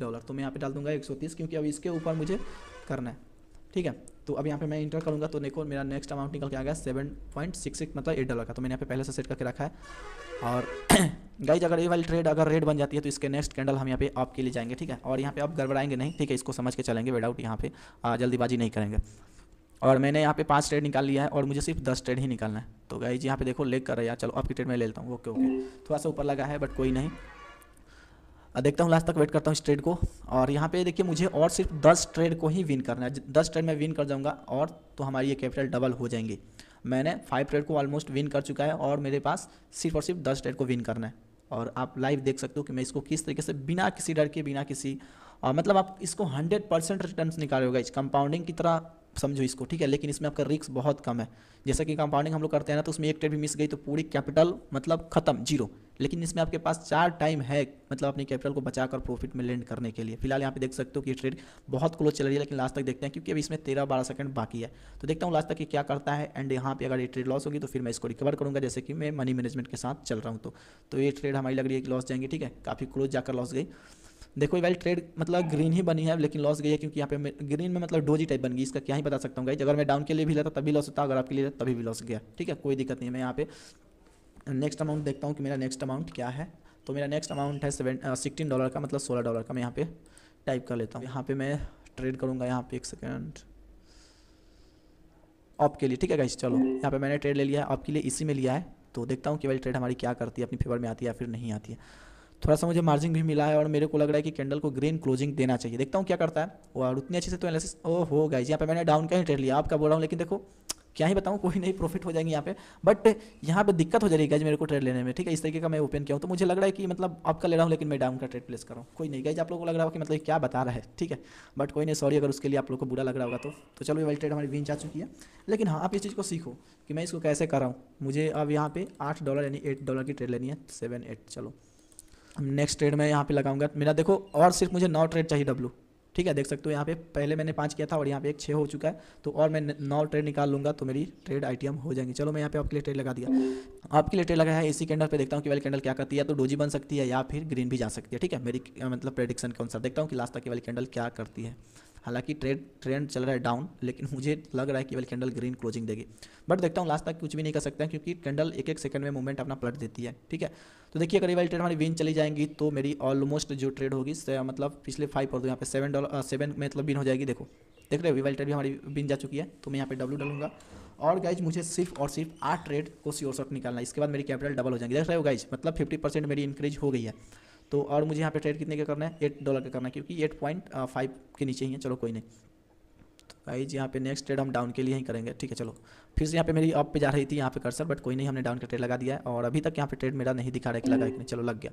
Speaker 1: डॉलर तो मैं यहाँ पे डाल दूँगा एक क्योंकि अब इसके ऊपर मुझे करना है। ठीक है? तो अब यहाँ पे मैं इंटर करूँगा तो देखो मेरा नेक्स्ट अमाउंट निकल के आ गया सेवन पॉइंट सिक्स सिक्स मतलब एट डॉलर का। तो मैंने यहाँ पे पहले से सेट करके रखा है। और गाइज़ अगर ये वाली ट्रेड अगर रेड बन जाती है तो इसके नेक्स्ट कैंडल हम यहाँ पे आप के लिए जाएँगे, ठीक है? और यहाँ पे आप गड़बड़ाएँगे नहीं, ठीक है? इसको समझ के चलेंगे विदाउट यहाँ पे जल्दीबाजी नहीं करेंगे। और मैंने यहाँ पे पाँच ट्रेड निकाल लिया है, और मुझे सिर्फ़ दस ट्रेड ही निकालना है। तो गाइज़ यहाँ पे देखो लेग कर रहा है। यार चलो आपकी ट्रेड में ले लेता हूँ। ओके ओके थोड़ा सा ऊपर लगा है बट कोई नहीं। देखता हूँ लास्ट तक वेट करता हूँ इस ट्रेड को। और यहाँ पे देखिए मुझे और सिर्फ़ दस ट्रेड को ही विन करना है। दस ट्रेड में विन कर जाऊँगा और तो हमारी ये कैपिटल डबल हो जाएँगी। मैंने फाइव ट्रेड को ऑलमोस्ट विन कर चुका है और मेरे पास सिर्फ़ और सिर्फ़ दस ट्रेड को विन करना है। और आप लाइव देख सकते हो कि मैं इसको किस तरीके से बिना किसी डर के बिना किसी आ, मतलब आप इसको हंड्रेड परसेंट रिटर्न निकाले होगा इस कंपाउंडिंग की तरह समझो इसको ठीक है? लेकिन इसमें आपका रिस्क बहुत कम है। जैसा कि कंपाउंडिंग हम लोग करते हैं ना तो उसमें एक ट्रेड भी मिस गई तो पूरी कैपिटल मतलब खत्म ज़ीरो लेकिन इसमें आपके पास चार टाइम है मतलब अपनी कैपिटल को बचाकर प्रॉफिट में लैंड करने के लिए। फ़िलहाल यहाँ पे देख सकते हो कि ट्रेड बहुत क्लोज चल रही है लेकिन लास्ट तक देखते हैं क्योंकि अभी इसमें तेरह बारह सेकंड बाकी है। तो देखता हूँ लास्ट तक कि क्या करता है एंड यहाँ पे अगर ये ट्रेड लॉस होगी तो फिर मैं इसको रिकवर करूँगा जैसे कि मैं मनी मैनेजमेंट के साथ चल रहा हूँ तो, तो ये ट्रेड हमारी लग रही है कि लॉस जाएँगे ठीक है? काफ़ी क्लोज जाकर लॉस गई। देखो ये वाली ट्रेड मतलब ग्रीन ही बनी है लेकिन लॉस गई है क्योंकि यहाँ पे ग्रीन में मतलब डोजी टाइप बन गई इसका क्या ही बता सकता हूँ गाइज़ अगर मैं डाउन के लिए भी लेता तभी लॉस होता अगर आपके लिए तभी भी लॉस गया ठीक है? कोई दिक्कत नहीं है मैं यहाँ पे नेक्स्ट अमाउंट देखता हूँ कि मेरा नेक्स्ट अमाउंट क्या है। तो मेरा नेक्स्ट अमाउंट है सेवन सिक्सटीन डॉलर का मतलब सोलह डॉलर का मैं यहाँ पे टाइप कर लेता हूँ। यहाँ पे मैं ट्रेड करूँगा यहाँ पे एक सेकेंड ऑप के लिए, ठीक है गाइस चलो, यहाँ पे मैंने ट्रेड ले लिया है ऑप के लिए इसी में लिया है। तो देखता हूँ कि वाली ट्रेड हमारी क्या करती है, अपनी फेवर में आती है या फिर नहीं आती है। थोड़ा सा मुझे मार्जिन भी मिला है और मेरे को लग रहा है कि कैंडल को ग्रीन क्लोजिंग देना चाहिए। देखता हूँ क्या करता है। और उतनी अच्छे से तो एनालिसिस ओ हो गाइज़ यहाँ पे मैंने डाउन का ही ट्रेड लिया। आपका बोल रहा हूँ? लेकिन देखो क्या ही बताऊँ कोई नहीं प्रॉफिट हो जाएँगे यहाँ पे। बट यहाँ पे दिक्कत हो जाएगी गाइज़ मेरे को ट्रेड लेने में ठीक है? इस तरीके का मैं ओपन किया हूँ। तो मुझे लग रहा है कि मतलब आपका ले रहा हूँ लेकिन मैं डाउन का ट्रेड प्लेस कर रहा हूँ। कोई नहीं गाइज़ आप लोगों को लग रहा हो कि मतलब क्या बता रहा है ठीक है? बट कोई नहीं सॉरी अगर उसके लिए आप लोग को बुरा लग रहा होगा तो, तो चलो ये वाली ट्रेड हमारी विन जा चुकी है। लेकिन हाँ आप इस चीज़ को सीखो कि मैं इसको कैसे कर रहा हूँ। मुझे अब यहाँ पे आठ डॉलर यानी एट डॉलर की ट्रेड लेनी है सेवन एट चलो। नेक्स्ट ट्रेड में यहाँ पे लगाऊँगा। मेरा देखो और सिर्फ़ मुझे नौ ट्रेड चाहिए डब्लू ठीक है, देख सकते हो यहाँ पे पहले मैंने पाँच किया था और यहाँ पे एक छः हो चुका है तो और मैं नौ ट्रेड निकाल लूँगा तो मेरी ट्रेड आईटीएम हो जाएँगी। चलो मैं यहाँ पे आपके लिए ट्रेड लगा दिया। आपके लिए ट्रेड लगा है, इसी कैंडल पे देखता हूँ कि वाली कैंडल क्या करती है तो डोजी बन सकती है या फिर ग्रीन भी जा सकती है। ठीक है, मेरी मतलब प्रेडिक्शन के अनुसार देखता हूँ कि लास्ट तक की वाली कैंडल क्या करती है। हालाँकि ट्रेड, ट्रेंड चल रहा है डाउन लेकिन मुझे लग रहा है कि वाली कैंडल ग्रीन क्लोजिंग देगी। बट देखता हूँ लास्ट तक कुछ भी नहीं कर सकता क्योंकि कैंडल एक एक सेकंड में मूवमेंट अपना पलट देती है, ठीक है? तो देखिए, अगर ये वाली ट्रेड हमारी विन चली जाएँगी तो मेरी ऑलमोस्ट जो ट्रेड होगी मतलब पिछले फाइव पर दो, यहाँ पे सेवन डॉलर सेवन मतलब विन हो जाएगी, देखो। देख रहे हो वाली ट्रेड भी हमारी विन जा चुकी है तो मैं यहाँ पे डब्ल्यू डालूँगा। और गाइज़ मुझे सिर्फ़ और सिर्फ़ आठ ट्रेड को सी शॉट निकालना इसके बाद मेरी कैपिटल डबल हो जाएगी। देख रहे हो गाइज़ मतलब फिफ्टी परसेंट मेरी इंक्रीज हो गई है। तो और मुझे यहाँ पे ट्रेड कितने का करना है? एट डॉलर का करना है, क्योंकि एट पॉइंट फाइव के नीचे ही है। चलो, कोई नहीं। तो गाइज़ यहाँ पे नेक्स्ट ट्रेड हम डाउन के लिए ही करेंगे। ठीक है, चलो। फिर से यहाँ पे मेरी अप पे जा रही थी, यहाँ पे कर्सर बट कोई नहीं, हमने डाउन का ट्रेड लगा दिया है। और अभी तक यहाँ पे ट्रेड मेरा नहीं दिखा रहा है कि लगा कि नहीं। चलो, लग गया।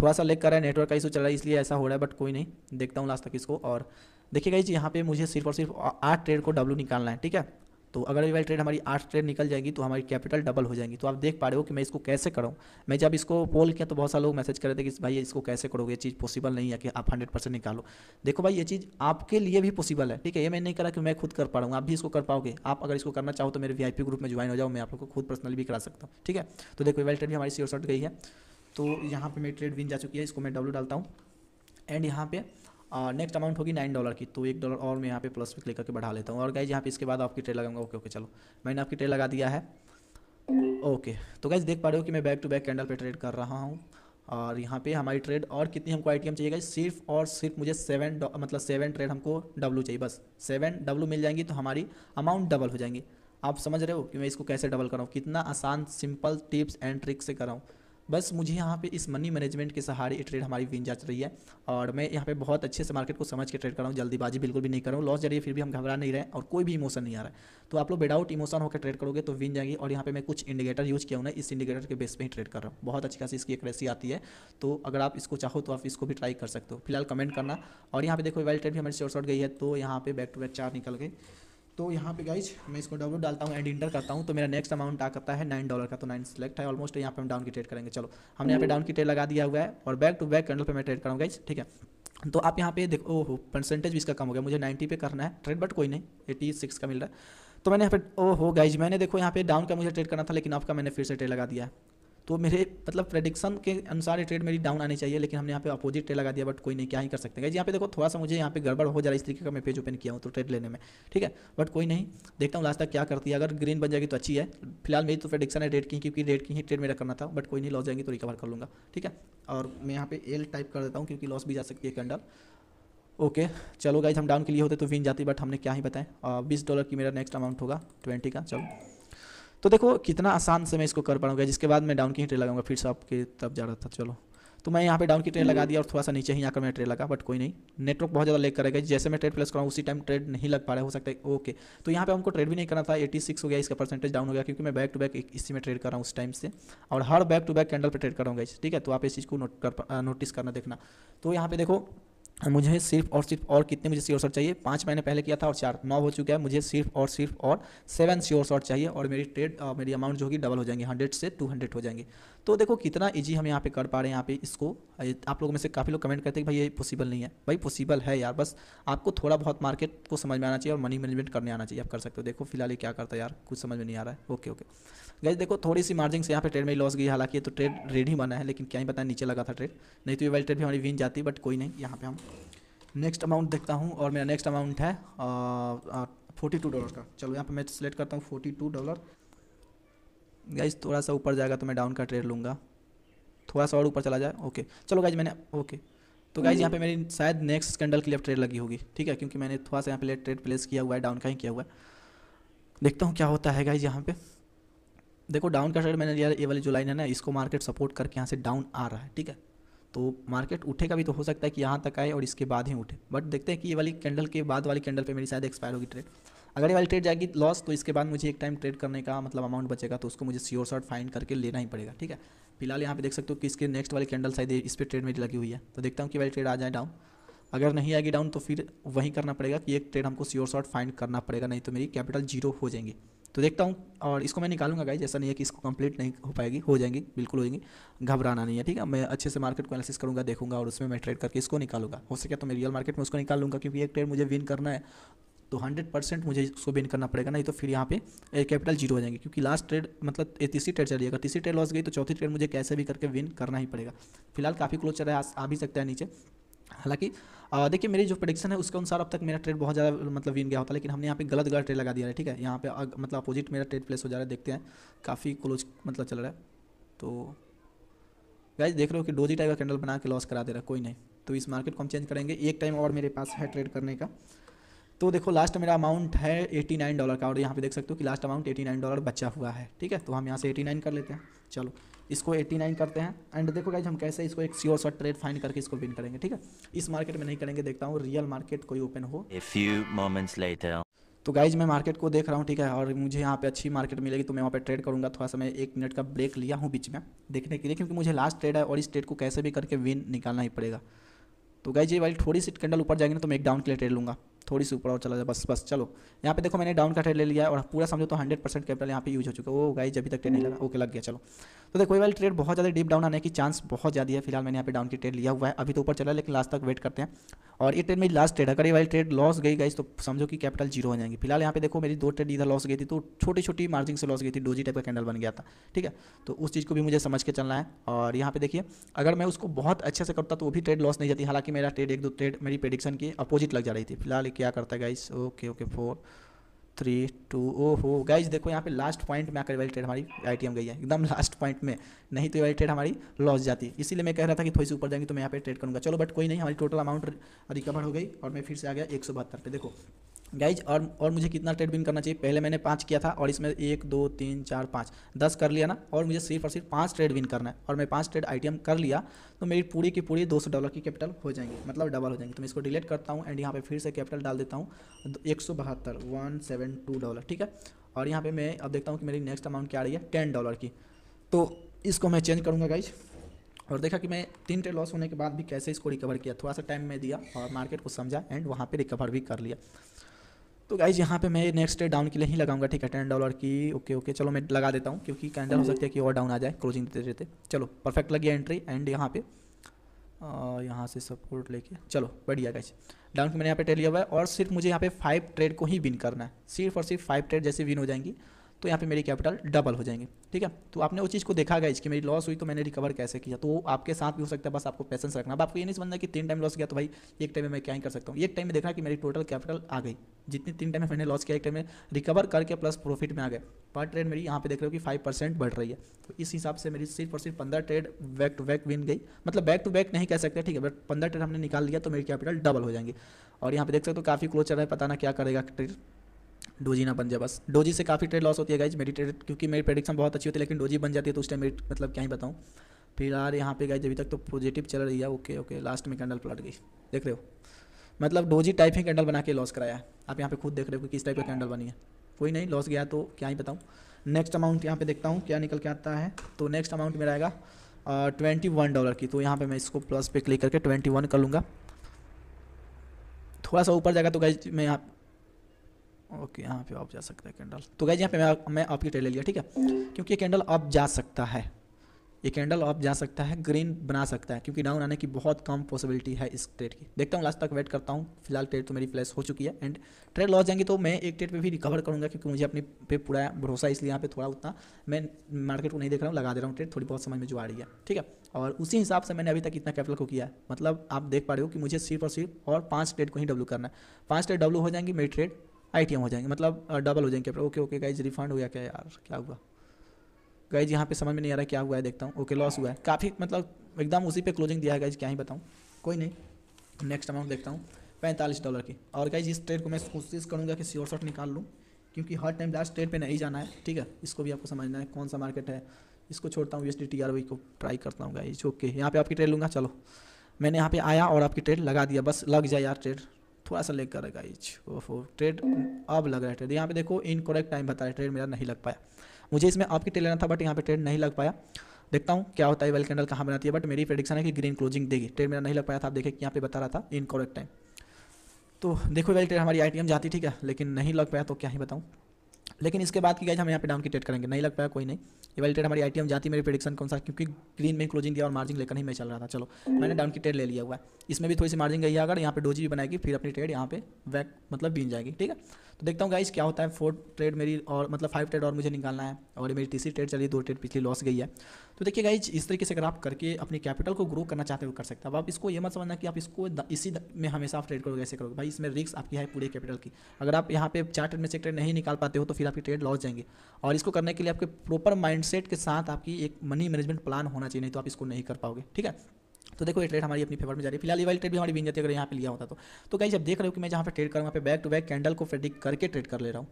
Speaker 1: थोड़ा सा लेग कर रहा है नेटवर्क का इशू चल रहा है, इसलिए ऐसा हो रहा है बट कोई नहीं। देखता हूँ लास्ट तक इसको। और देखिए गाइज़ यहाँ पे मुझे सिर्फ़ और सिर्फ़ आठ ट्रेड को डब्लू निकालना है। ठीक है? तो अगर ये वाली ट्रेड हमारी आठ ट्रेड निकल जाएगी तो हमारी कैपिटल डबल हो जाएगी। तो आप देख पा रहे हो कि मैं इसको कैसे करूँ? मैं जब इसको पोल किया तो बहुत सारे लोग मैसेज कर रहे थे कि भाई इसको कैसे करोगे? ये चीज़ पॉसिबल नहीं है कि आप हंड्रेड परसेंट निकालो। देखो भाई, ये चीज़ आपके लिए भी पॉसिबल है, ठीक है? ये मैं नहीं करा कि मैं खुद कर पा रहा हूँ आप भी इसको कर पाओगे। आप अगर इसको करना चाहो तो मेरे वीआईपी ग्रुप में ज्वाइन हो जाओ। मैं आप लोग को खुद पर्सनली भी करा सकता हूँ, ठीक है? तो देखो वाली ट्रेड भी हमारी सी गई है। तो यहाँ पर मेरी ट्रेड विन जा चुकी है। इसको मैं डब्ल्यू डालता हूँ। एंड यहाँ पे नेक्स्ट अमाउंट होगी नाइन डॉलर की तो एक डॉलर और मैं यहाँ पे प्लस पे क्लिक करके बढ़ा लेता हूँ। और गाइज़ यहाँ पे इसके बाद आपकी ट्रेड लगाऊँगा। ओके ओके चलो। मैंने आपकी ट्रेड लगा दिया है। ओके तो गाइज़ देख पा रहे हो कि मैं बैक टू बैक कैंडल पे ट्रेड कर रहा हूँ। और यहाँ पे हमारी ट्रेड और कितनी हमको आई चाहिए गाइज़ सिर्फ़ और सिर्फ़ मुझे सेवन मतलब सेवन ट्रेड हमको डब्लू चाहिए बस। सेवन डब्लू मिल जाएँगी तो हमारी अमाउंट डबल हो जाएँगी। आप समझ रहे हो कि मैं इसको कैसे डबल कराऊँ कितना आसान सिंपल टिप्स एंड ट्रिक्स से कराऊँ बस मुझे यहाँ पे इस मनी मैनेजमेंट के सहारे ये ट्रेड हमारी विन जाच रही है। और मैं यहाँ पे बहुत अच्छे से मार्केट को समझ के ट्रेड कर रहा हूँ, जल्दीबाजी बिल्कुल भी नहीं कर रहा हूँ। लॉस ज़रिए फिर भी हम घबरा नहीं रहे और कोई भी इमोशन नहीं आ रहा है। तो आप लोग विदाउट इमोशन होकर ट्रेड करोगे तो विन जाएँगे और यहाँ पे मैं कुछ इंडिकेटर यूज़ किया हूँ ना, इस इंडिकेटर के बेस पे ही ट्रेड कर रहा हूँ। बहुत अच्छी खासी इसकी एक रेसी आती है। तो अगर आप इसको चाहो तो आप इसको भी ट्राई कर सकते हो। फ़िलहाल कमेंट करना। और यहाँ पे देखो वेल ट्रेड भी हमारी शॉर्ट शॉर्ट गई है तो यहाँ पे बैक टू बैक चार निकल गए। तो यहाँ पे गाइज़ मैं इसको डब्लू डालता हूँ एंड इंटर करता हूँ तो मेरा नेक्स्ट अमाउंट आ करता है नाइन डॉलर का तो नाइन सेलेक्ट है ऑलमोस्ट यहाँ पे हम डाउन की ट्रेड करेंगे, चलो। हमने यहाँ पे डाउन की ट्रेड लगा दिया हुआ है, और बैक टू बैक कैंडल पे मैं ट्रेड करूँगा गाइज़ ठीक है? तो आप यहाँ पे देखो, ओहो परसेंटेज भी इसका कम हो गया, मुझे नाइन्टी पे करना है ट्रेड बट कोई नहीं एटी सिक्स का मिल रहा है। तो मैंने यहाँ पे, ओहो गाइज़ मैंने देखो यहाँ पे डाउन का मुझे ट्रेड करना था, लेकिन आपका मैंने फिर से ट्रेड लगा दिया है। तो मेरे मतलब प्रेडिक्शन के अनुसार ये ट्रेड मेरी डाउन आनी चाहिए, लेकिन हमने यहाँ पे अपोजिट ट्रेड लगा दिया बट कोई नहीं, क्या ही कर सकते हैं। यहाँ पे देखो थोड़ा सा मुझे यहाँ पे गड़बड़ हो जा रहा है, इस तरीके का मैं पेज ओपन किया हूँ तो ट्रेड लेने में, ठीक है? बट कोई नहीं, देखता हूँ लास्ट तक क्या करती है। अगर ग्रीन बन जाएगी तो अच्छी है। फ़िलहाल मेरी तो प्रेडिक्शन है रेड की, क्योंकि रेड की ही ट्रेड मेरा करना था बट कोई नहीं लॉस जाएँगी तो रिकवर कर लूँगा, ठीक है? और मैं यहाँ पे एल टाइप कर देता हूँ, क्योंकि लॉस भी जा सकती है कैंडल ओके चलो गाइज़ हम डाउन के लिए होते तो विन जाती बट हमने क्या ही बताएँ बीस डॉलर की मेरा नेक्स्ट अमाउंट होगा ट्वेंटी का, चलो। तो देखो, कितना आसान से मैं इसको कर पाऊँगा। जिसके बाद मैं डाउन की ही ट्रेन लगाऊँगा, फिर से आपके तब जा रहा था, चलो। तो मैं यहाँ पे डाउन की ट्रेन लगा दिया और थोड़ा सा नीचे ही आकर मैं ट्रेड लगा बट कोई नहीं। नेटवर्क बहुत ज़्यादा लेक करेगा जैसे मैं ट्रेड प्लेस कराऊँ उसी टाइम ट्रेड नहीं लग पा रहा हो सकता है ओके तो यहाँ पे हमको ट्रेड भी नहीं करना था 86 हो गया, इसका परसेंटेज डाउन हो गया, क्योंकि मैं बैक टू बैक इसी में ट्रेड कर रहा हूँ उस टाइम से। और हर बैक टू बैक कैंडल पर ट्रेड कराऊँगा ठीक है? तो आप इस चीज़ को नोट कर नोटिस करना, देखना। तो यहाँ पे देखो मुझे सिर्फ़ और सिर्फ़ और कितने मुझे श्योर शॉट चाहिए? पाँच महीने पहले किया था और चार, नौ हो चुका है। मुझे सिर्फ़ और सिर्फ़ और सेवन श्योर शॉट चाहिए और मेरी ट्रेड मेरी अमाउंट जो होगी डबल हो जाएँगे हंड्रेड से टू हंड्रेड हो जाएँगे। तो देखो कितना ईजी हम यहाँ पे कर पा रहे हैं यहाँ पे इसको। आप लोगों में से काफ़ी लोग कमेंट करते हैं कि भाई ये पॉसिबल नहीं है। भाई पॉसिबल है यार, बस आपको थोड़ा बहुत मार्केट को समझ में आना चाहिए और मनी मैनेजमेंट करने आना चाहिए। आप कर सकते हो। देखो फ़िलहाल ये क्या करता है यार, कुछ समझ में नहीं आ रहा है। Okay okay. गैस देखो थोड़ी सी मार्जिन से यहाँ पे ट्रेड में लॉस गई, हालाँकि ये तो ट्रेड रेड ही बना है, लेकिन क्या ही पता, नीचे लगा था ट्रेड नहीं तो ये वाली ट्रेड भी हमारी विन जाती बट कोई नहीं, यहाँ पे हम नेक्स्ट अमाउंट देखता हूँ, और मेरा नेक्स्ट अमाउंट है फोर्टी टू डॉलर का। चलो, यहाँ पर मैं सिलेक्ट करता हूँ फोर्टी टू डॉलर गाइज़ थोड़ा सा ऊपर जाएगा तो मैं डाउन का ट्रेड लूँगा। थोड़ा सा और ऊपर चला जाए ओके चलो गाइज़ मैंने ओके तो गाइज़ यहाँ पे मेरी शायद नेक्स्ट स्कैंडल के लिए ट्रेड लगी होगी, ठीक है? क्योंकि मैंने थोड़ा सा यहाँ पे ट्रेड प्लेस किया हुआ है डाउन का ही किया हुआ है। देखता हूँ क्या होता है गाइज़ यहाँ पे। देखो डाउन का ट्रेड मैंने लिया, ये वाली जो लाइन है ना, इसको मार्केट सपोर्ट करके यहाँ से डाउन आ रहा है, ठीक है? तो मार्केट उठेगा भी तो हो सकता है कि यहाँ तक आए और इसके बाद ही उठे। बट देखते हैं कि ये वाली कैंडल के बाद वाली कैंडल पे मेरी शायद एक्सपायर होगी ट्रेड अगर ये वाली ट्रेड जाएगी लॉस तो इसके बाद मुझे एक टाइम ट्रेड करने का मतलब अमाउंट बचेगा तो उसको मुझे श्योर शॉर्ट फाइंड करके लेना ही पड़ेगा, ठीक है? फ़िलहाल यहाँ पे देख सकते हो कि इसके नेक्स्ट वाली कैंडल शायद इस पर ट्रेड मेरी लगी हुई है। तो देखता हूँ कि वाली ट्रेड आ जाए डाउन अगर नहीं आएगी डाउन तो फिर वही करना पड़ेगा कि एक ट्रेड हमको श्योर शॉर्ट फाइंड करना पड़ेगा, नहीं तो मेरी कैपिटल ज़ीरो हो जाएँगी। तो देखता हूँ, और इसको मैं निकालूँगा गाइज़ ऐसा नहीं है कि इसको कंप्लीट नहीं हो पाएगी, हो जाएँगी, बिल्कुल हो जाएँगी घबराना नहीं है, ठीक है? मैं अच्छे से मार्केट को एनालिसिस करूँगा, देखूँगा, और उसमें मैं ट्रेड करके इसको निकालूँगा। हो सके तो मैं रियल मार्केट में उसको निकाल लूँगा क्योंकि एक ट्रेड मुझे विन करना है तो हंड्रेड परसेंट मुझे इसको विन करना पड़ेगा, नहीं तो फिर यहाँ पे कैपिटल ज़ीरो हो जाएँगे, क्योंकि लास्ट ट्रेड मतलब तीसरी ट्रेड चलिएगा तीसरी ट्रेड लॉस गई तो चौथी ट्रेड मुझे कैसे भी करके विन करना ही पड़ेगा। फ़िलहाल काफ़ी क्लोज चल रहा है आ भी सकता है नीचे। हालाँकि देखिए, मेरी जो प्रोडिक्शन है, उसके अनुसार अब तक मेरा ट्रेड बहुत ज़्यादा मतलब विन गया होता, लेकिन हमने यहाँ पे गलत गलत ट्रेड लगा दिया है, ठीक है? यहाँ पे मतलब अपोजिट मेरा ट्रेड प्लेस हो जा रहा है, देखते हैं। काफ़ी क्लोज मतलब चल रहा है। तो गाइज़ देख रहे हो कि डोजी टाइप का कैंडल बना के लॉस करा दे रहा है कोई नहीं। तो इस मार्केट को हम चेंज करेंगे। एक टाइम और मेरे पास है ट्रेड करने का। तो देखो लास्ट मेरा अमाउंट है एटी नाइन डॉलर का और यहाँ पे देख सकते हो कि last amount eighty nine dollar बचा हुआ है ठीक है? तो हम यहाँ से एटी नाइन कर लेते हैं। चलो इसको 89 करते हैं एंड देखो गाइज़ हम कैसे इसको एक श्योर शॉर्ट ट्रेड फाइंड करके इसको विन करेंगे ठीक है? इस मार्केट में नहीं करेंगे देखता हूँ रियल मार्केट कोई ओपन हो।
Speaker 2: A few moments later.
Speaker 1: तो गाइज़ मैं मार्केट को देख रहा हूँ ठीक है? और मुझे यहाँ पे अच्छी मार्केट मिलेगी तो मैं वहाँ पे ट्रेड करूँगा। थोड़ा सा मैं एक मिनट का ब्रेक लिया हूँ बीच में देखने के लिए क्योंकि मुझे लास्ट ट्रेड है और इस ट्रेड को कैसे भी करके विन निकालना ही पड़ेगा। तो गाइज़ ये वाली थोड़ी सी कैंडल ऊपर जाएँगे ना तो मैं एक डाउन के लिए ट्रेड लूँगा। थोड़ी सी ऊपर और चला जाए बस बस चलो। यहाँ पे देखो मैंने डाउन का ट्रेड ले लिया और पूरा समझो तो हंड्रेड परसेंट कैपिटल यहाँ पे यूज़ हो चुका है। वो गाइज़ अभी तक ट्रेड नहीं लगा। ओके लग गया चलो। तो देखो ये वाली ट्रेड बहुत ज़्यादा डीप डाउन आने की चांस बहुत ज़्यादा है। फ़िलहाल मैंने यहाँ पे डाउन की ट्रेड लिया हुआ है। अभी तो ऊपर चला लेकिन लास्ट तक वेट करते हैं। और ये ट्रेड मेरी लास्ट ट्रेड अगर ये वाली ट्रेड लॉस गई गई तो समझो कि कैपिटल ज़ीरो हो जाएँगे। फ़िलहाल यहाँ पे देखो मेरी दो ट्रेड इधर लॉस गई थी तो छोटी छोटी मार्जिन से लॉस गई थी। डोजी टाइप का कैंडल बन गया था। ठीक है? तो उस चीज़ को भी मुझे समझ के चलना है। और यहाँ पे देखिए अगर मैं उसको बहुत अच्छे से करता तो वो भी ट्रेड लॉस नहीं जाती। हालाँकि मेरा ट्रेड एक दो ट्रेड मेरी प्रेडिक्शन की अपोजिट लग जा रही थी। फ़िलहाल क्या करता है guys okay okay four three two ओ हो गाइज़ देखो यहाँ पे लास्ट पॉइंट में आकर वाली ट्रेड हमारी आई गई है। एकदम लास्ट पॉइंट में। नहीं तो ये वाली ट्रेड हमारी लॉस जाती। इसीलिए मैं कह रहा था कि थोड़ी सी ऊपर जाएँगे तो मैं यहाँ पे ट्रेड करूँगा। चलो बट कोई नहीं, हमारी टोटल अमाउंट रिकवर हो गई और मैं फिर से आ गया एक सौ बहत्तर पे। देखो गाइज़ और और मुझे कितना ट्रेड विन करना चाहिए? पहले मैंने पाँच किया था और इसमें एक, दो, तीन, चार, पाँच, दस कर लिया ना, और मुझे सिर्फ़ और सिर्फ़ पाँच ट्रेड विन करना है। और मैं पाँच ट्रेड आईटीएम कर लिया तो मेरी पूरी की पूरी दो सौ डॉलर की कैपिटल हो जाएँगी मतलब डबल हो जाएँगी। तो मैं इसको डिलीट करता हूँ एंड यहाँ पर फिर से कैपिटल डाल देता हूँ एक सौ बहत्तर वन सेवन टू डॉलर ठीक है? और यहाँ पर मैं अब देखता हूँ कि मेरी नेक्स्ट अमाउंट क्या आ रही है टेन डॉलर की। तो इसको मैं चेंज करूँगा गाइज़ और देखा कि मैं तीन ट्रेड लॉस होने के बाद भी कैसे इसको रिकवर किया, थोड़ा सा टाइम मैं दिया और मार्केट को समझा एंड वहाँ पे रिकवर भी कर लिया। तो गाइज़ यहाँ पे मैं नेक्स्ट डे डाउन के लिए ही लगाऊँगा, ठीक है? टेन डॉलर की ओके ओके चलो मैं लगा देता हूँ, क्योंकि कैंडल हो सकता है कि और डाउन आ जाए क्लोजिंग देते देते। चलो परफेक्ट लगी एंट्री एंड यहाँ पे यहाँ से सपोर्ट लेके, चलो, बढ़िया गाइज़ डाउन की मैंने यहाँ पे टेल लिया हुआ है, और सिर्फ़ मुझे यहाँ पे फाइव ट्रेड को ही विन करना है। सिर्फ़ और सिर्फ़ फाइव ट्रेड जैसे विन हो जाएँगी। तो यहाँ पे मेरी कैपिटल डबल हो जाएँगे। ठीक है? तो आपने वो चीज़ को देखा गया इसकी मेरी लॉस हुई तो मैंने रिकवर कैसे किया? तो वो आपके साथ भी हो सकता है बस आपको पैसेंस रखना। अब आपको ये नहीं समझना कि तीन टाइम लॉस किया तो भाई एक टाइम में मैं क्या ही कर सकता हूँ। एक टाइम में देखना कि मेरी टोटल कैपिटल आ गई। जितनी तीन टाइम में मैंने लॉस किया, एक टाइम में रिकवर करके प्लस प्रॉफिट में आ गए। पर ट्रेड मेरी यहाँ पे देख रहे हो कि फाइव परसेंट बढ़ रही है। तो इस हिसाब से मेरी सिर्फ़ और सिर्फ़ पंद्रह trade back to back win गई। मतलब बैक टू बैक नहीं कह सकते, ठीक है? बट पंद्रह ट्रेड हमने निकाल लिया तो मेरी कैपिटल डबल हो जाएँगी। और यहाँ पे देख सकते हो काफ़ी क्लोज चल रहा है, पता ना क्या करेगा ट्रेड डोजी ना बन जाए बस। डोजी से काफ़ी ट्रेड लॉस होती है गाइज़ मेरी ट्रेड क्योंकि मेरी प्रेडिक्शन बहुत अच्छी होती है, लेकिन डोजी बन जाती है तो उस टाइम मेरी मतलब क्या ही बताऊँ। फ़िलहाल यहाँ पे गाइज़ अभी तक तो पॉजिटिव चल रही है ओके ओके लास्ट में कैंडल पलट गई। देख रहे हो? मतलब डोजी टाइप ही कैंडल बना के लॉस कराया है। आप यहाँ पे खुद देख रहे हो कि किस टाइप का कैंडल बनी है। कोई नहीं लॉस गया तो क्या ही बताऊँ। नेक्स्ट अमाउंट यहाँ पे देखता हूँ, क्या निकल के आता है। तो नेक्स्ट अमाउंट मेरा आएगा ट्वेंटी वन डॉलर की। तो यहाँ पे मैं इसको प्लस पे क्लिक करके ट्वेंटी वन कर लूँगा। थोड़ा सा ऊपर जाएगा तो गाइज़ मैं यहाँ ओके, यहाँ पे आप जा सकता है कैंडल। तो गाइज़ यहाँ पे मैं मैं आपकी ट्रेड ले लिया, ठीक है? क्योंकि ये कैंडल अब जा सकता है। ये कैंडल अप जा सकता है ग्रीन बना सकता है, क्योंकि डाउन आने की बहुत कम पॉसिबिलिटी है इस ट्रेड की। देखता हूँ लास्ट तक वेट करता हूँ, फ़िलहाल ट्रेड तो मेरी फ्लैश हो चुकी है एंड ट्रेड लॉस जाएँगे तो मैं एक ट्रेड पे भी रिकवर करूँगा, क्योंकि मुझे अपनी पे पूरा भरोसा इसलिए यहाँ पे थोड़ा उतना मैं मार्केट को नहीं देख रहा हूँ, लगा दे रहा हूँ ट्रेड थोड़ी बहुत समझ में जो आ रही है, ठीक है? और उसी हिसाब से मैंने अभी तक इतना कैपिटल को किया है। मतलब आप देख पा रहे हो कि मुझे सिर्फ़ और सिर्फ़ और पाँच ट्रेड को ही डब्लू करना है। पाँच ट्रेड डब्लू हो जाएँगी मेरी ट्रेड आईटीएम हो जाएँगे मतलब डबल हो जाएँगे ओके ओके गाइज़ रिफंड हो गया क्या यार? क्या हुआ? गाइज़ यहाँ पे समझ में नहीं आ रहा क्या हुआ है, देखता हूँ। ओके लॉस हुआ है। काफ़ी मतलब एकदम उसी पे क्लोजिंग दिया है गाइज़ क्या ही बताऊँ। कोई नहीं नेक्स्ट अमाउंट देखता हूँ, पैंतालीस डॉलर की। और गाइज़ इस ट्रेड को मैं कोशिश करूँगा कि श्योर शॉट निकाल लूँ, क्योंकि हर टाइम लास्ट ट्रेड पे नहीं जाना है, ठीक है? इसको भी आपको समझना है, कौन सा मार्केट है। इसको छोड़ता हूँ एस आर वाई को ट्राई करता हूँ गाइज़ ओके यहाँ पे आपकी ट्रेड लूँगा, चलो। मैंने यहाँ पे आया और आपकी ट्रेड लगा दिया, बस लग जाए यार ट्रेड थोड़ा सा लेकर है गाइज़ ट्रेड अब लग रहा है ट्रेड यहाँ पे देखो इनकोरेक्ट टाइम बता रहा है ट्रेड मेरा नहीं लग पाया। मुझे इसमें आपकी ट्रेड लेना था बट यहाँ पे ट्रेड नहीं लग पाया। देखता हूँ क्या होता है वेल कैंडल कहाँ बनाती है बट मेरी प्रेडिक्शन है कि ग्रीन क्लोजिंग देगी। ट्रेड मेरा नहीं लग पाया था, आप देखें यहाँ पे बता रहा था इनकोरेक्ट टाइम तो देखो वेल ट्रेड हमारी आई जाती, ठीक है, लेकिन नहीं लग पाया तो क्या ही बताऊँ। लेकिन इसके बाद की गाइज़ हम यहाँ पे डाउन की ट्रेड करेंगे। नहीं लग पाया कोई नहीं। ये वाली ट्रेड हमारी आई जाती मेरी प्रेडिक्शन कौन सा, क्योंकि ग्रीन में क्लोजिंग दिया और मार्जिन लेकर ही मैं चल रहा था। चलो, मैंने डाउन की ट्रेड ले लिया हुआ है। इसमें भी थोड़ी सी मार्जिन गई है अगर, यहाँ पे डोजी भी बनाएगी, फिर अपनी ट्रेड यहाँ पे वैक मतलब बीन जाएगी। ठीक है? तो देखता हूँ गाइस क्या होता है? फोर्थ ट्रेड मेरी और मतलब फाइव ट्रेड और मुझे निकालना है और मेरी तीसरी ट्रेड चली, दो ट्रेड पिछली लॉस गई है। तो देखिए गाइज़ इस तरीके से अगर आप करके अपनी कैपिटल को ग्रो करना चाहते हो, कर सकते हैं। अब आप इसको ये मत समझना कि आप इसको इसी में हमेशा आप ट्रेड करोगे, ऐसे करोगे। भाई, इसमें रिस्क आपकी है पूरे कैपिटल की। अगर आप यहाँ पे चार ट्रेड में से ट्रेड नहीं निकाल पाते हो तो फिर आपकी ट्रेड लॉस जाएँगे। और इसको करने के लिए आपके प्रॉपर माइंडसेट के साथ आपकी एक मनी मैनेजमेंट प्लान होना चाहिए, नहीं तो आप इसको नहीं कर पाओगे। ठीक है? तो देखो, ये ट्रेड हमारी अपनी फेवर में जा रही है। फ़िलहाल वाली ट्रेड भी हमारी बिन जाती है, अगर यहाँ पे लिया होता तो। तो कहीं जब देख रहे हो कि मैं जहाँ पे ट्रेड करूँगा पे बैक टू बैक कैंडल को प्रेडिक्ट करके ट्रेड कर ले रहा हूँ।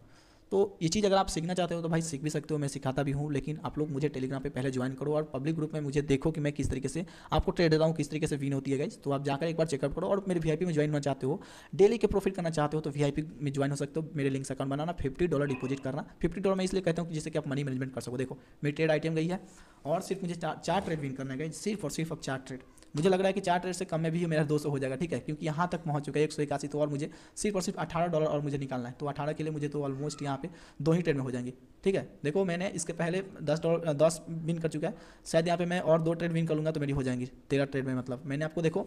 Speaker 1: तो ये चीज़ अगर आप सीखना चाहते हो तो भाई सीख भी सकते हो, मैं सिखाता भी हूँ, लेकिन आप लोग मुझे टेलीग्राम पे पहले ज्वाइन करो और पब्लिक ग्रुप में मुझे देखो कि मैं किस तरीके से आपको ट्रेड देता हूँ, किस तरीके से विन होती है गाइज़ तो आप जाकर एक बार चेकअप करो और मेरे वी में ज्वाइन होना चाहते हो डेली के प्रॉफिट करना चाहते हो तो वीआईपी में ज्वाइन हो सकते हो। मेरे लिंक अकाउंट बनाना फिफ्टी डॉलर डिपोजिट करना। फिफ्टी डॉलर मैं इसलिए कहता हूँ कि जैसे कि आप मनी मैनेजमेंट कर सको। देखो, मेरी ट्रेड आइटम गई है और सिर्फ़ मुझे चार ट्रेड विन करना है सिर्फ़ और सिर्फ़ अब चार ट्रेड मुझे लग रहा है कि चार ट्रेड से कम में भी मेरा दो सौ हो जाएगा, ठीक है? क्योंकि यहाँ तक पहुँच चुका है एक सौ इक्यासी तो और मुझे सिर्फ़ और सिर्फ़ अठारह डॉलर और मुझे निकालना है। तो अठारह के लिए मुझे तो ऑलमोस्ट यहाँ पे दो ही ट्रेड में हो जाएँगे। ठीक है? देखो, मैंने इसके पहले दस डॉलर दस विन कर चुका है। शायद यहाँ पे मैं और दो ट्रेड विन कर लूँगा तो मेरी हो जाएँगी। तेरह ट्रेड में मतलब। मैंने आपको देखो,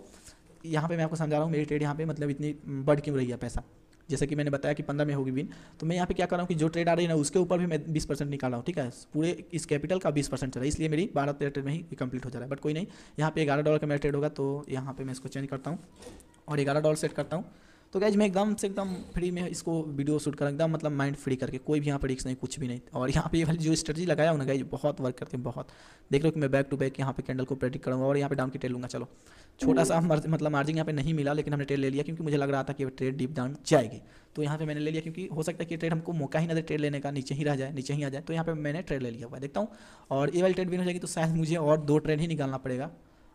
Speaker 1: यहाँ पे मैं आपको समझा रहा हूँ, मेरी ट्रेड यहाँ पे मतलब इतनी बढ़ क्यों रही है पैसा। जैसे कि मैंने बताया कि पंद्रह में होगी विन तो मैं यहाँ पे क्या कर रहा हूँ कि जो ट्रेड आ रही है ना, उसके ऊपर भी मैं बीस परसेंट निकाल रहा हूँ। ठीक है? पूरे इस कैपिटल का बीस परसेंट चला इसलिए मेरी बारह तेरह ट्रेड में ही कंप्लीट हो जा रहा है। बट कोई नहीं, यहाँ पे ग्यारह डॉलर का मेरा ट्रेड होगा तो यहाँ पे मैं इसको चेंज करता हूँ। और ग्यारह डॉलर सेट करता हूँ। तो गैज मैं एकदम से एकदम फ्री में इसको वीडियो शूट कर, एकदम मतलब माइंड फ्री करके, कोई भी यहाँ पर रिक्स नहीं, कुछ भी नहीं। और यहाँ पे ये वाली जो स्ट्रेटजी लगाया ना गैज बहुत वर्क करते हैं, बहुत। देख लो कि मैं बैक टू बैक यहाँ पे कैंडल को प्रेडिक्ट करूँगा और यहाँ पे डाउन की टेल लूँगा, चलो। छोटा सा मतलब मार्जिन यहाँ पे नहीं मिला, लेकिन हमने ट्रेड ले लिया, क्योंकि मुझे लग रहा था कि ट्रेड डीप डाउन जाएगी। तो यहाँ पे मैंने ले लिया, क्योंकि हो सकता है कि ट्रेड हमको मौका ही ना दे ट्रेड लेने का, नीचे ही रह जाए, नीचे ही आ जाए। तो यहाँ पे मैंने ट्रेड ले लिया हुआ देखता हूँ। और ये वाली ट्रेड भी हो जाएगी तो शायद मुझे और दो ट्रेड ही निकालना पड़ेगा।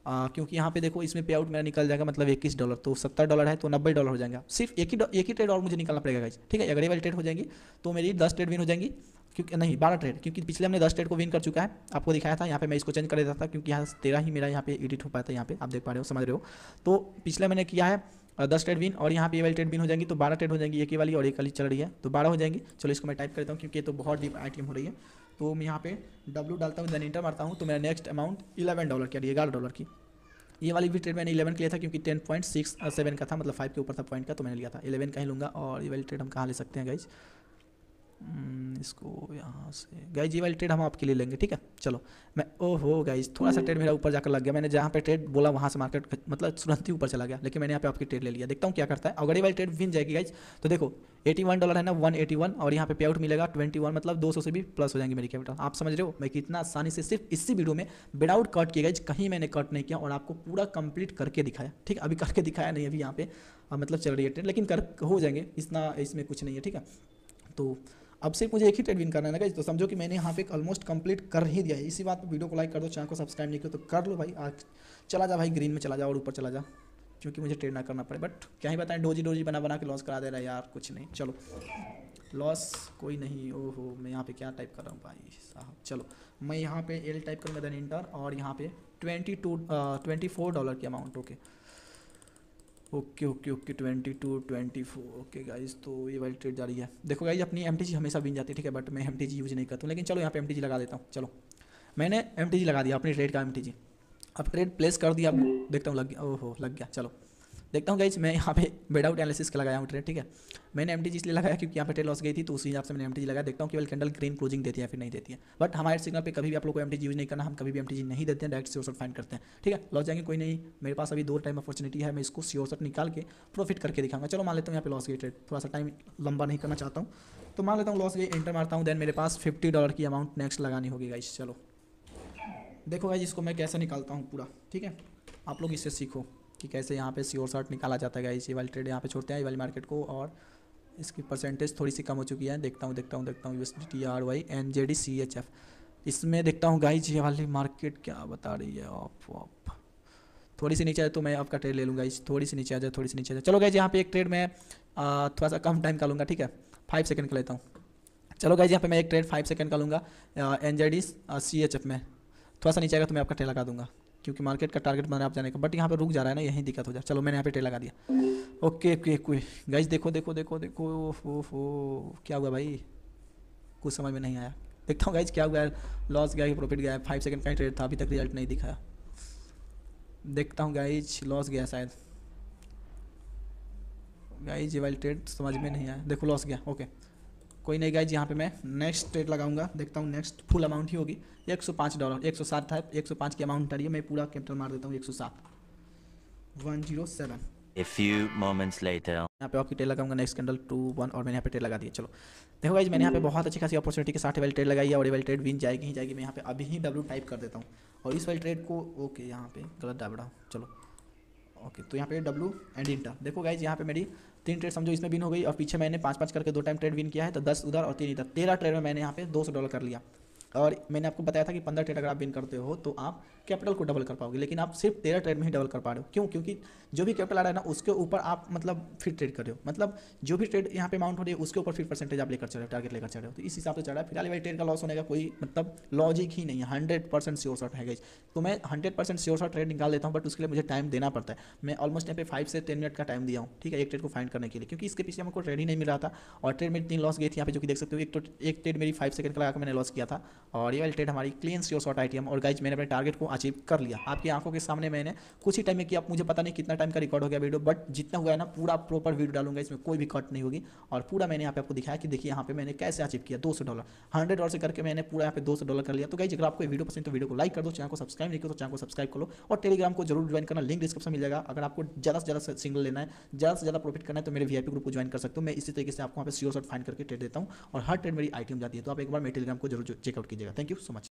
Speaker 1: आ, क्योंकि यहाँ पे देखो इसमें पे आउट मेरा निकल जाएगा मतलब इक्कीस डॉलर तो सत्तर डॉलर है तो नब्बे डॉलर हो जाएगा। सिर्फ़ एक ही एक ही ट्रेड और मुझे निकालना पड़ेगा गाइज़ ठीक है? अगर ये वाली ट्रेड हो जाएँगी तो मेरी दस ट्रेड विन हो जाएँगी। क्योंकि नहीं बारह ट्रेड क्योंकि पिछले हमने दस ट्रेड को विन कर चुका है। आपको दिखाया था यहाँ पे मैं इसको चेंज कर देता था क्योंकि यहाँ तेरह ही मेरा यहाँ पे एडिट हो पाया था यहाँ पे। आप देख पा रहे हो समझ रहे हो। तो पिछले मैंने किया है दस ट्रेड विन और यहाँ पे ये वाली ट्रेड विन हो जाएँगी तो बारह ट्रेड हो जाएँगी। एक ही वाली और एक वाली चल रही है तो बारह हो जाएँगी। चलो इसको मैं टाइप करता हूँ क्योंकि ये तो बहुत डीप आइटम हो रही है। तो मैं यहाँ पे डब्लू डालता हूँ देन इंटर मारता हूँ तो मेरा नेक्स्ट अमाउंट इलेवन डॉलर क्या ग्यारह डॉलर की। ये वाली भी ट्रेड मैंने इलेवन लिया था, क्योंकि टेन पॉइंट सिक्स सेवन का था मतलब फाइव के ऊपर था पॉइंट का तो मैंने लिया था। इलेवन का ही लूँगा, और ये वाली ट्रेड हम कहाँ ले सकते हैं गाइज़ इसको यहाँ से। गाइज़ ये वाली ट्रेड हम आपके लिए लेंगे, ठीक है? चलो, मैं, ओहो गाइज़ थोड़ा सा ट्रेड मेरा ऊपर जाकर लग गया। मैंने जहाँ पे ट्रेड बोला, वहाँ से मार्केट मतलब तुरंत ही ऊपर चला गया। लेकिन मैंने यहाँ पे आपकी ट्रेड ले लिया। देखता हूँ क्या करता है। अगर ये वाली ट्रेड विन जाएगी गाइज़ तो देखो 81 डॉलर है ना 181 और यहाँ पे पे आउट मिलेगा 21 मतलब 200 से भी प्लस हो जाएँगे मेरी कैपिटल आप समझ रहे हो? मैं कितना आसानी से सिर्फ़ इसी वीडियो में विदाउट कट किया गया कहीं मैंने कट नहीं किया और आपको पूरा कंप्लीट करके दिखाया। ठीक, अभी करके दिखाया नहीं, अभी यहाँ पे मतलब चल रही है ट्रेड लेकिन कर, हो जाएँगे, इतना इसमें कुछ नहीं है, ठीक है? तो अब सिर्फ़ मुझे एक ही ट्रेड विन करना है ना तो समझो कि मैंने यहाँ पे ऑलमोस्ट कंप्लीट कर ही दिया है। इसी बात पे वीडियो को लाइक कर दो चैनल को सब्सक्राइब नहीं किया तो कर लो भाई। आज चला जा भाई ग्रीन में चला जा और ऊपर चला जा, क्योंकि मुझे ट्रेड ना करना पड़े। बट क्या ही बताएँ डोजी डोजी बना बना के लॉस करा दे रहा है यार, कुछ नहीं। चलो। लॉस कोई नहीं, ओहो, मैं यहाँ पे क्या टाइप कर रहा हूँ भाई साहब? चलो, मैं यहाँ पे एल टाइप करूँगा देन इंटर और यहाँ पे twenty two twenty four dollar की amount okay okay okay okay twenty two twenty four okay guys तो ये वाली ट्रेड जा रही है। देखो गाइज़ अपनी एमटीजी हमेशा बिन जाती है, ठीक है बट मैं एमटीजी यूज़ नहीं करता हूँ, लेकिन चलो यहाँ पे एमटीजी लगा देता हूँ, चलो। मैंने एमटीजी लगा दिया अपनी ट्रेड का एमटीजी अब ट्रेड प्लेस कर दिया देखता हूँ लग गया, ओहो, लग गया, चलो। देखता हूँ गाइज़ मैं यहाँ पे बेड आउट एनालिसिस का लगाया हूँ ट्रेड ठीक है? मैंने एमटीजी इसलिए लगाया क्योंकि यहाँ पे ट्रेड लॉस गई थी तो उसी हिसाब से मैंने एम लगाया। देखता हूँ केवल कैंडल ग्रीन क्लोजिंग देती है फिर नहीं देती है। बट हमारे सिग्नल पे कभी भी आप लोग को एम यूज़ नहीं करना, हम कभी भी एम नहीं देते हैं डायरेक्ट श्योर फाइंड करते हैं। ठीक है? लॉस जाएँगे, कोई नहीं। मेरे पास अभी दो टाइम अपॉर्चुनिटी है, मैं इसको श्योर निकाल के प्रॉफिट करके दिखाऊँगा। चलो, मान लेता हूँ यहाँ पे लॉस गई ट्रेड थोड़ा सा टाइम लंबा नहीं करना चाहता हूँ। तो मान लेता हूँ लॉस गई एंटर मारता हूँ देन मेरे पास फिफ्टी डॉलर की अमाउंट नेक्स्ट लगानी होगी गाइस चलो। देखो गाइज़ इसको मैं कैसे निकालता हूँ पूरा। ठीक है? आप लोग इससे सीखो। कि कैसे यहाँ पे सी शॉर्ट निकाला जाता है गाइस ये वाली ट्रेड यहाँ पे छोड़ते हैं, ये वाली मार्केट को और इसकी परसेंटेज थोड़ी सी कम हो चुकी है। देखता हूँ देखता हूँ देखता हूँ U S D T R Y N J D C H F इसमें देखता हूँ गाइज़ ये वाली मार्केट क्या बता रही है ऑफ़ ऑफ़ थोड़ी सी नीचे आए तो मैं आपका ट्रेड ले लूँगा इस थोड़ी सी नीचे आ जाए, थोड़ी सी नीचे आ जाए। चलो गाइज़ यहाँ पे एक ट्रेड में थोड़ा सा कम टाइम का लूँगा, ठीक है? फाइव सेकंड का लेता हूँ। चलो गाइज़ यहाँ पे मैं एक ट्रेड फाइव सेकंड का लूँगा N J D C H F में। थोड़ा सा नीचे आएगा तो मैं आपका ट्रेड लगा दूँगा। क्योंकि मार्केट का टारगेट बना आप जाने का। बट यहाँ पे रुक जा रहा है ना, यहीं दिक्कत हो जाए चलो, मैंने यहाँ पे टे लगा दिया। ओके ओके कोई गाइज़ देखो देखो देखो देखो। हो हो। क्या हुआ भाई? कुछ समझ में नहीं आया। देखता हूँ गाइज़ क्या हुआ लॉस गया प्रॉफिट गया। फाइव सेकंड का ट्रेड था, अभी तक रिज़ल्ट नहीं दिखाया देखता हूँ गाइज़ लॉस गया शायद। गाइज़ ये वाली ट्रेड समझ में नहीं आया। देखो लॉस गया। ओके कोई नहीं गाइज़ यहाँ पे मैं नेक्स्ट ट्रेड लगाऊँगा देखता हूँ नेक्स्ट फुल अमाउंट ही होगी। एक सौ पाँच डॉलर एक सौ सात था एक सौ पाँच की अमाउंट आ रही है मैं पूरा कैपिटल मार देता हूँ एक सौ सात। One zero seven
Speaker 2: A few moments later.
Speaker 1: यहाँ पे आपकी टेल लगाऊँगा नेक्स्ट कैंडल टू वन और मैंने यहाँ पे टेल लगा दिया चलो। देखो गाइज़ मैंने यहाँ पे बहुत अच्छी खासी अपॉर्चुनिटी के साथ वाली ट्रेड लगाई है और वाली ट्रेड विन जाएगी ही जाएगी मैं यहाँ पे अभी ही डब्ल्यू टाइप कर देता हूँ। और इस वाली ट्रेड को ओके यहाँ पे गलत डाबड़ा चलो। ओके तो यहाँ पे डब्लू एंड इंटर देखो गाइज़ यहाँ पे मेरी तीन ट्रेड समझो इसमें विन हो गई और पीछे मैंने पाँच पाँच करके दो टाइम ट्रेड विन किया है तो दस उधर और तीन इधर। तेरह ट्रेड में मैंने यहाँ पे दो सौ डॉलर कर लिया। और मैंने आपको बताया था कि पंद्रह ट्रेड अगर आप विन करते हो तो आप कैपिटल को डबल कर पाओगे। लेकिन आप सिर्फ़ तेरह ट्रेड में ही डबल कर पा रहे हो। क्यों? क्योंकि जो भी कैपिटल आ रहा है ना, उसके ऊपर आप मतलब फिर ट्रेड कर रहे हो। मतलब जो भी ट्रेड यहाँ पे अमाउंट हो रही है, उसके ऊपर फिर परसेंटेज आप लेकर चल रहे हो टारगेट लेकर चल रहे हो। तो इस हिसाब से चल रहा है। फ़िलहाल भाई ट्रेड का लॉस होने का कोई मतलब लॉजिक ही नहीं है। हंड्रेड परसेंट श्योर शॉट है तो मैं hundred percent sure shot trade निकाल देता हूँ बट उसके लिए मुझे टाइम देना पड़ता है। मैं ऑलमोस्ट यहाँ पे फाइव से टेन मिनट का टाइम दिया हूँ, ठीक है, एक ट्रेड को फाइंड करने के लिए। क्योंकि इसके पीछे हमको ट्रेड ही नहीं मिल रहा था। और ट्रेड मेरी तीन लॉस गई थी यहाँ पे, जो कि देख सकते हो, एक तो एक ट्रेड मेरी फाइव सेकंड का लगा मैंने लॉस किया था। और ये वाली ट्रेड हमारी क्लीन श्योर शॉट आई और गाइज़ मैंने अपने टारगेट को अचीव कर लिया। आपकी आँखों के सामने मैंने कुछ ही टाइम में किया। मुझे पता नहीं कितना टाइम का रिकॉर्ड हो गया वीडियो बट जितना हुआ है ना, पूरा प्रॉपर वीडियो डालूँगा। इसमें कोई भी कट नहीं होगी। और पूरा मैंने यहाँ पे आपको दिखाया कि देखिए यहाँ पे मैंने कैसे अचीव किया। दो डॉलर हंड्रेड डॉलर से करके मैंने पूरा यहाँ पे दो सौ डॉलर कर लिया। तो गाइज़ अगर आपको वीडियो पसंद तो वीडियो को लाइक कर दो। चैनल को सब्सक्राइब नहीं करो तो चैनल को सब्सक्राइब करो और टेलीग्राम को ज़रूर ज्वाइन करना। लिंक डिस्क्रिप्शन मिल जाएगा। अगर आपको ज़्यादा से ज़्यादा सिंगल लेना है, ज़्यादा से ज़्यादा प्रॉफिट करना है तो मेरे वीआईपी ग्रुप को ज्वाइन कर सकते हो। मैं इसी तरीके से आपको वहाँ पे सीओ फाइंड करके ट्रेड देता हूँ। और हर ट्रेड मेरी आईटीएम जाती है। तो आप एक बार मेरे टेलीग्राम को ज़रूर चेकआउट कीजिएगा। Thank you so much